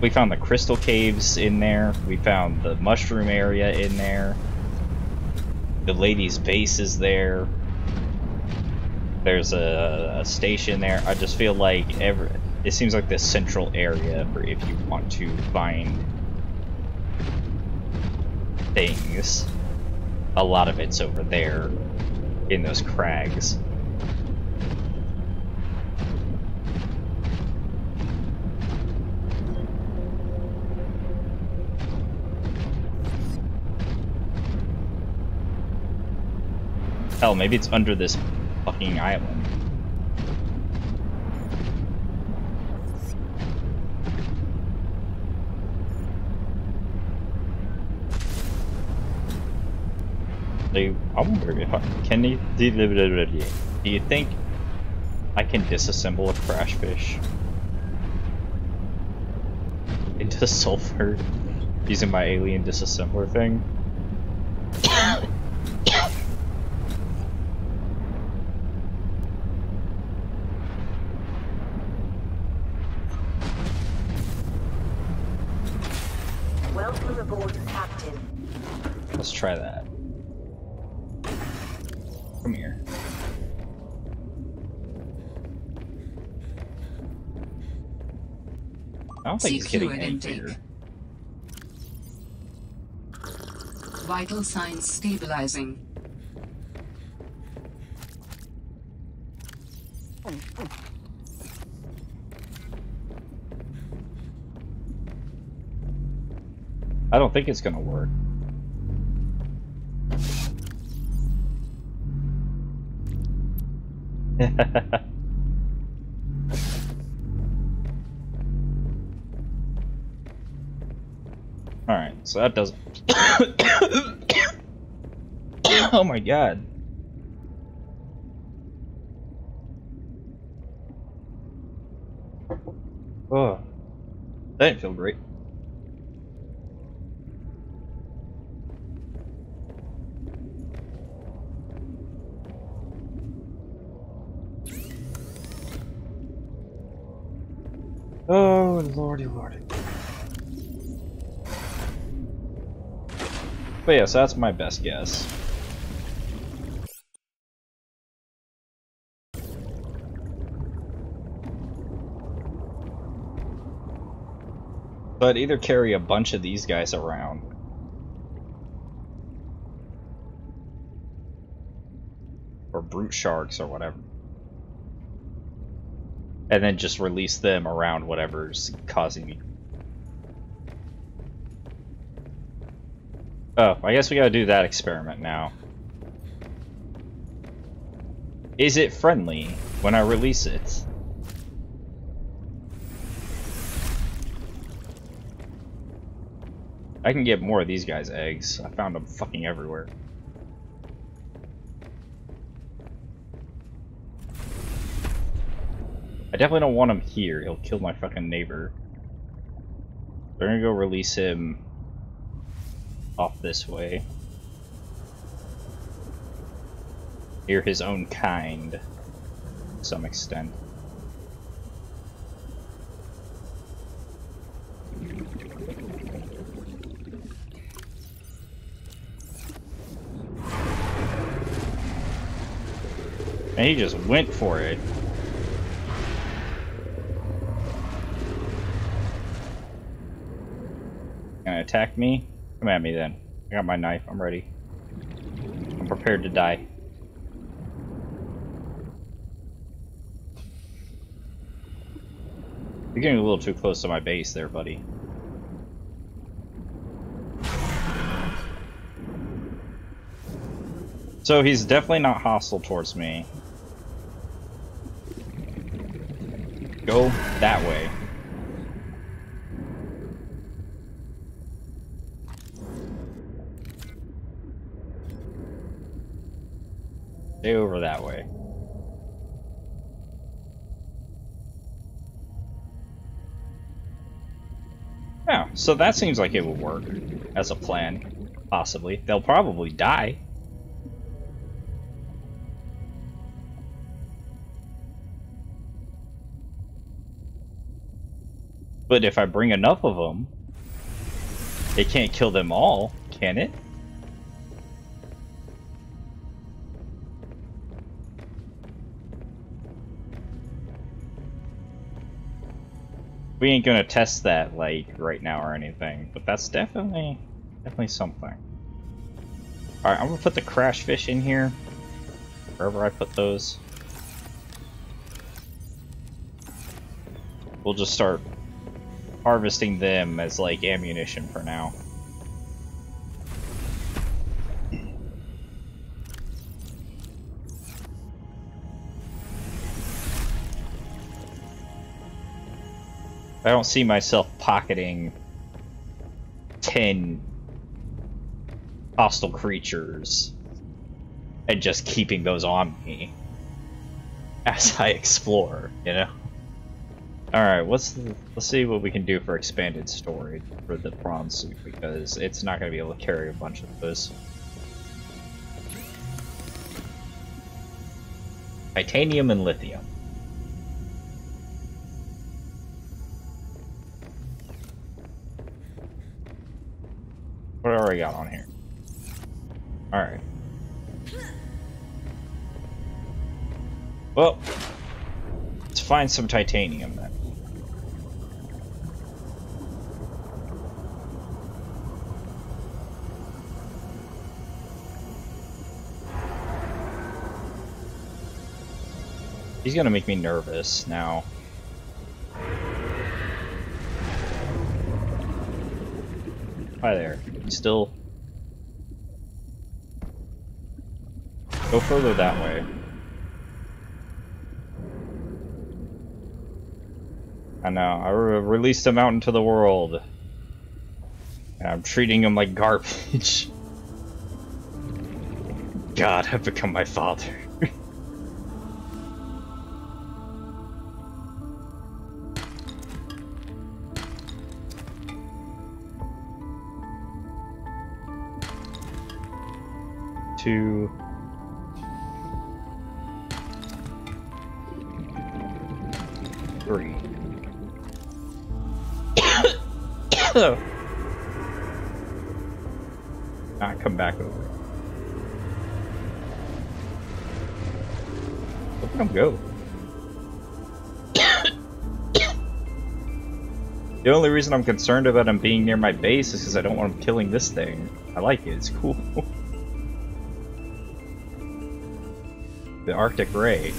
We found the crystal caves in there. We found the mushroom area in there. The lady's base is there. There's a, a station there. I just feel like every it seems like the central area for if you want to find things. A lot of it's over there in those crags. Hell, maybe it's under this fucking island. I wonder if I can you do you think I can disassemble a crash fish? Into sulfur? Using my alien disassembler thing? Don't think he's getting any bigger. Vital signs stabilizing. I don't think it's gonna work. so that doesn't... oh my god. Oh, that didn't feel great. Oh, lordy, lordy. But yeah, so that's my best guess. But either carry a bunch of these guys around. Or brute sharks or whatever. And then just release them around whatever's causing me. Oh, I guess we gotta do that experiment now. Is it friendly when I release it? I can get more of these guys' eggs. I found them fucking everywhere. I definitely don't want him here. He'll kill my fucking neighbor. We're gonna go release him off this way. Near his own kind, to some extent. And he just went for it. Gonna attack me? Come at me then. I got my knife, I'm ready. I'm prepared to die. You're getting a little too close to my base there, buddy. So he's definitely not hostile towards me. Go that way. Stay over that way. Yeah, so that seems like it would work as a plan, possibly. They'll probably die. But if I bring enough of them, it can't kill them all, can it? We ain't gonna test that, like, right now or anything, but that's definitely, definitely something. Alright, I'm gonna put the crash fish in here, wherever I put those. We'll just start harvesting them as, like, ammunition for now. I don't see myself pocketing 10 hostile creatures and just keeping those on me as I explore, you know? Alright, what's the, let's see what we can do for expanded storage for the prawn suit because it's not going to be able to carry a bunch of those. Titanium and lithium. I got on here? Alright. Well, let's find some titanium then. He's gonna make me nervous now. Hi there. You Still. Go further that way. I know. I re released him out into the world. And I'm treating him like garbage. God, I've become my father. Two. Three. Not come back over. Look at him go. the only reason I'm concerned about him being near my base is because I don't want him killing this thing. I like it, it's cool. the Arctic Ray.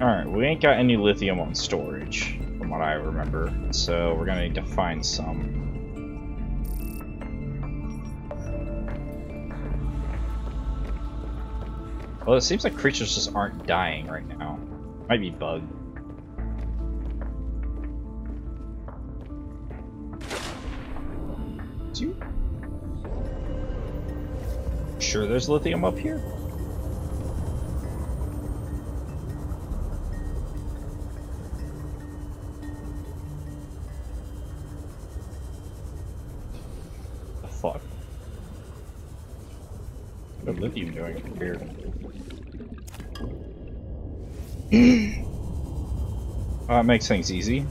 Alright, we ain't got any lithium on storage, from what I remember, so we're gonna need to find some. Well, it seems like creatures just aren't dying right now. Might be bug. Sure there's lithium up here? The fuck? What lithium doing here? oh, that makes things easy.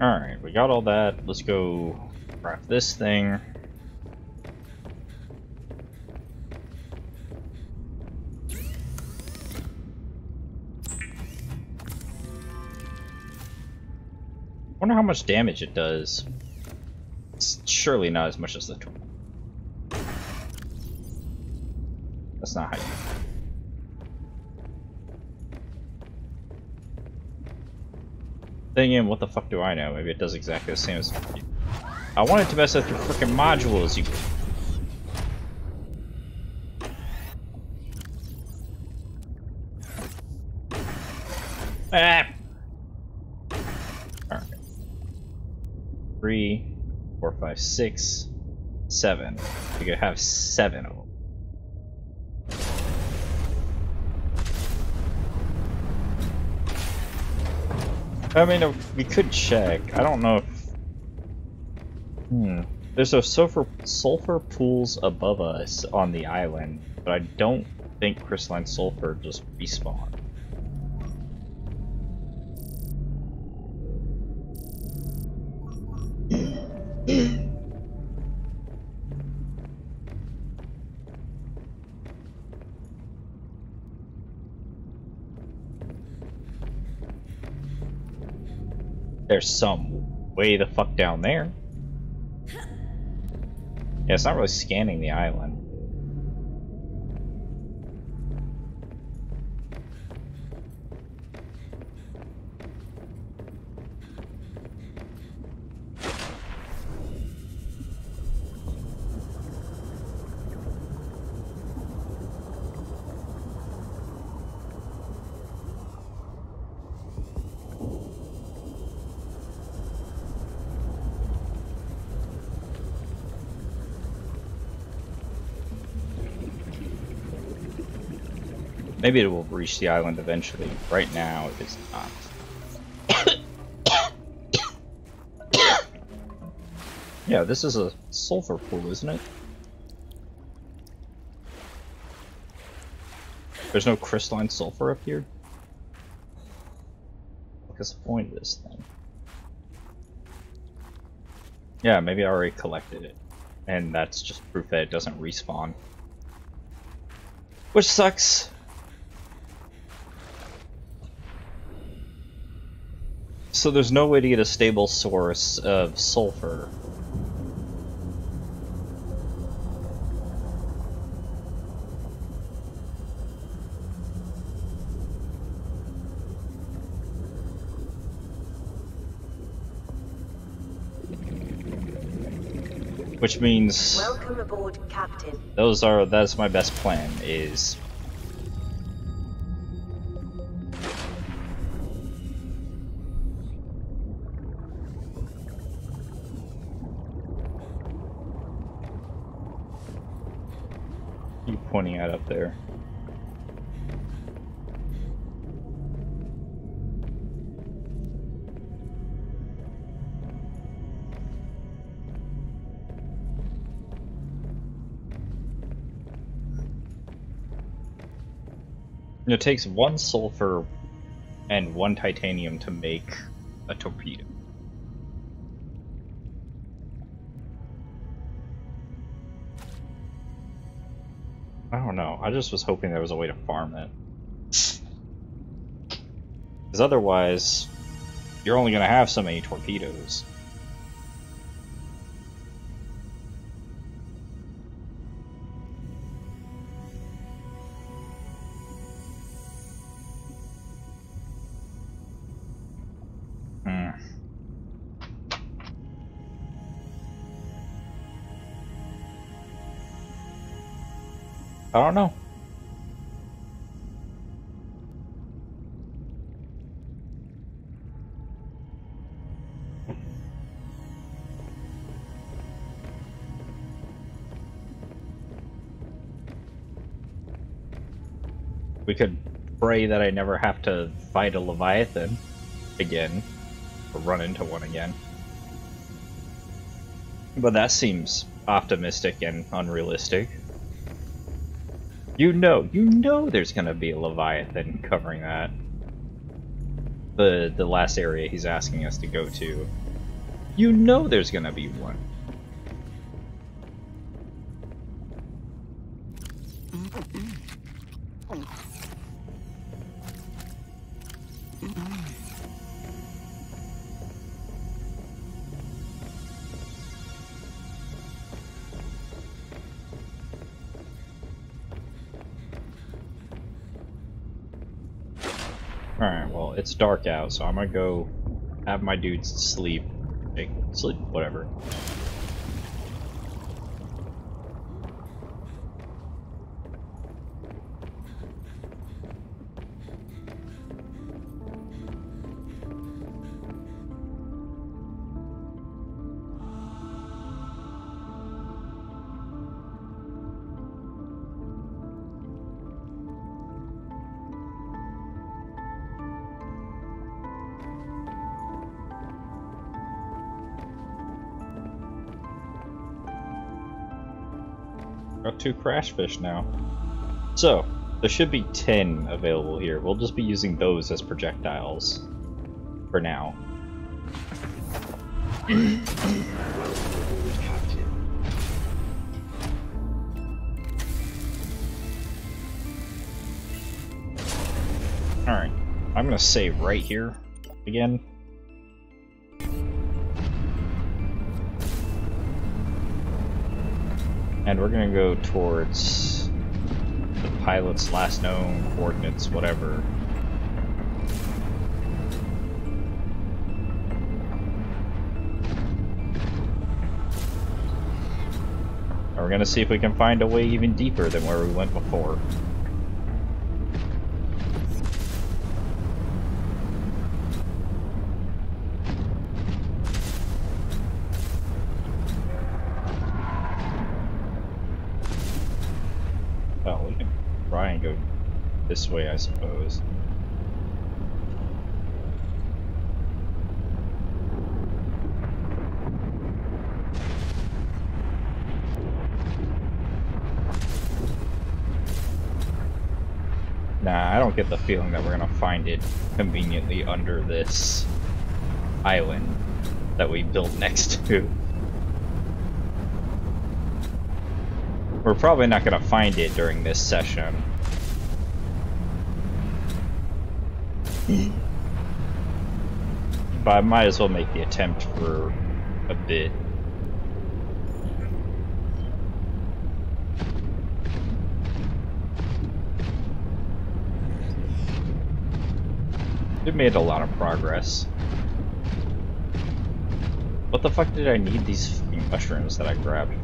Alright, we got all that. Let's go craft this thing. wonder how much damage it does. It's surely not as much as the... tool. That's not how you... In, what the fuck do I know? Maybe it does exactly the same as. I wanted to mess with your freaking modules. You. Ah. Alright. Three, four, five, six, seven. You could have seven of them. I mean, we could check. I don't know if. Hmm. There's a sulfur sulfur pools above us on the island, but I don't think crystalline sulfur just respawn. There's some way the fuck down there. Yeah, it's not really scanning the island. Maybe it will reach the island eventually. Right now, it is not. Yeah, this is a sulfur pool, isn't it? There's no crystalline sulfur up here? What's the point of this thing? Yeah, maybe I already collected it. And that's just proof that it doesn't respawn. Which sucks. So there's no way to get a stable source of sulfur. Which means Welcome aboard, Captain. those are that's my best plan is pointing at up there It takes one sulfur and one titanium to make a torpedo. Don't know. I just was hoping there was a way to farm it. Because otherwise, you're only going to have so many torpedoes. I don't know. We could pray that I never have to fight a Leviathan again, or run into one again. But that seems optimistic and unrealistic. You know, you know there's gonna be a Leviathan covering that. The the last area he's asking us to go to. You know there's gonna be one. Dark out, so I'm gonna go have my dudes sleep. Like, sleep, whatever. Two crash fish now. So, there should be 10 available here. We'll just be using those as projectiles. For now. Alright. I'm gonna save right here again. And we're gonna go towards the pilot's last known coordinates, whatever. And we're gonna see if we can find a way even deeper than where we went before. Well, we can try and go this way, I suppose. Nah, I don't the feeling that we're gonna find it conveniently under this island that we built next to. We're probably not gonna find it during this session. but I might as well make the attempt for a bit. We made a lot of progress. What the fuck did I need these mushrooms that I grabbed?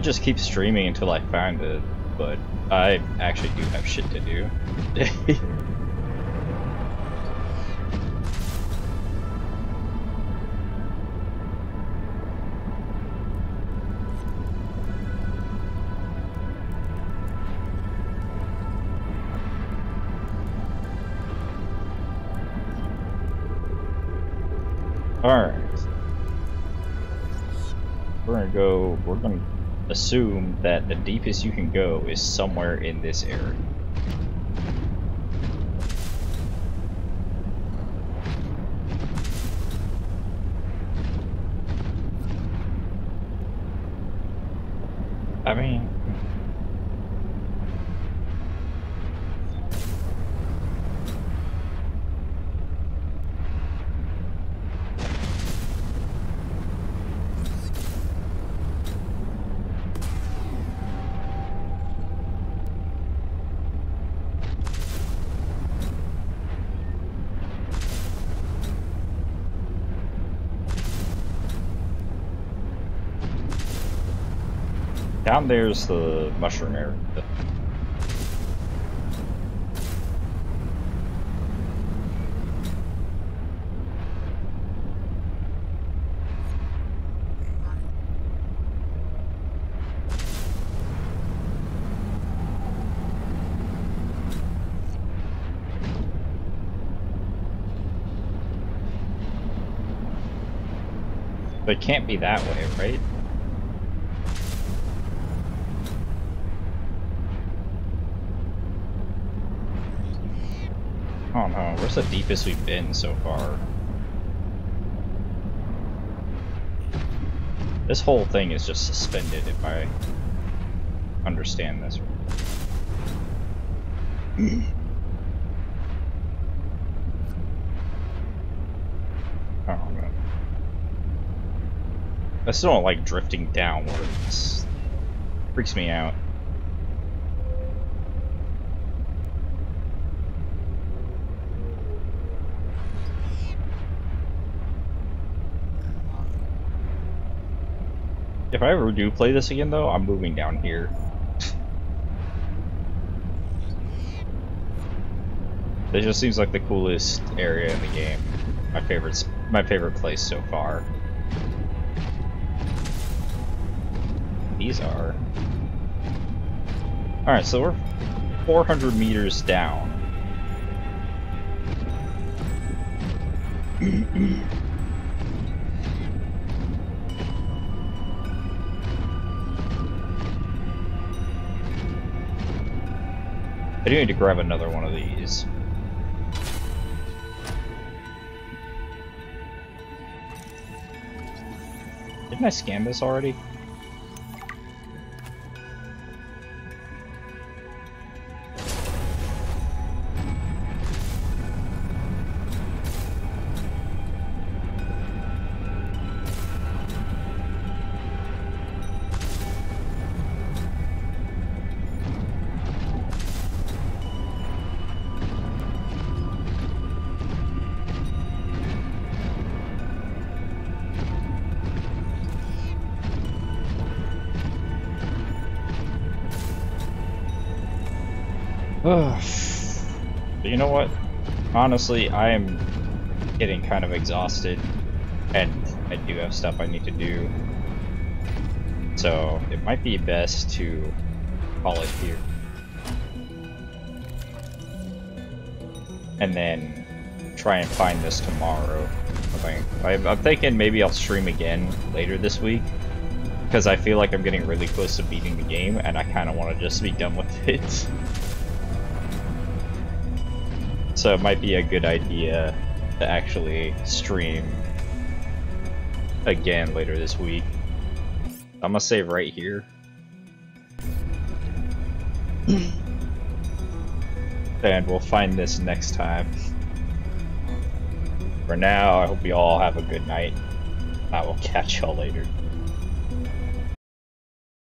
I'd just keep streaming until I find it, but I actually do have shit to do. assume that the deepest you can go is somewhere in this area. I mean... Down there's the mushroom area. But can't be that way, right? No, the deepest we've been so far? This whole thing is just suspended if I understand this. Oh. I still don't like drifting downwards. Freaks me out. If I ever do play this again, though, I'm moving down here. This just seems like the coolest area in the game. My favorite, my favorite place so far. These are. All right, so we're 400 meters down. do need to grab another one of these. Didn't I scan this already? Honestly, I am getting kind of exhausted And I do have stuff I need to do. So it might be best to call it here. And then try and find this tomorrow. I- I'm thinking maybe I'll stream again later this week. Because I feel like I'm getting really close to beating the game and I kind of want to just be done with it. So it might be a good idea to actually stream again later this week. I'm gonna save right here. and we'll find this next time. For now, I hope you all have a good night. I will catch y'all later.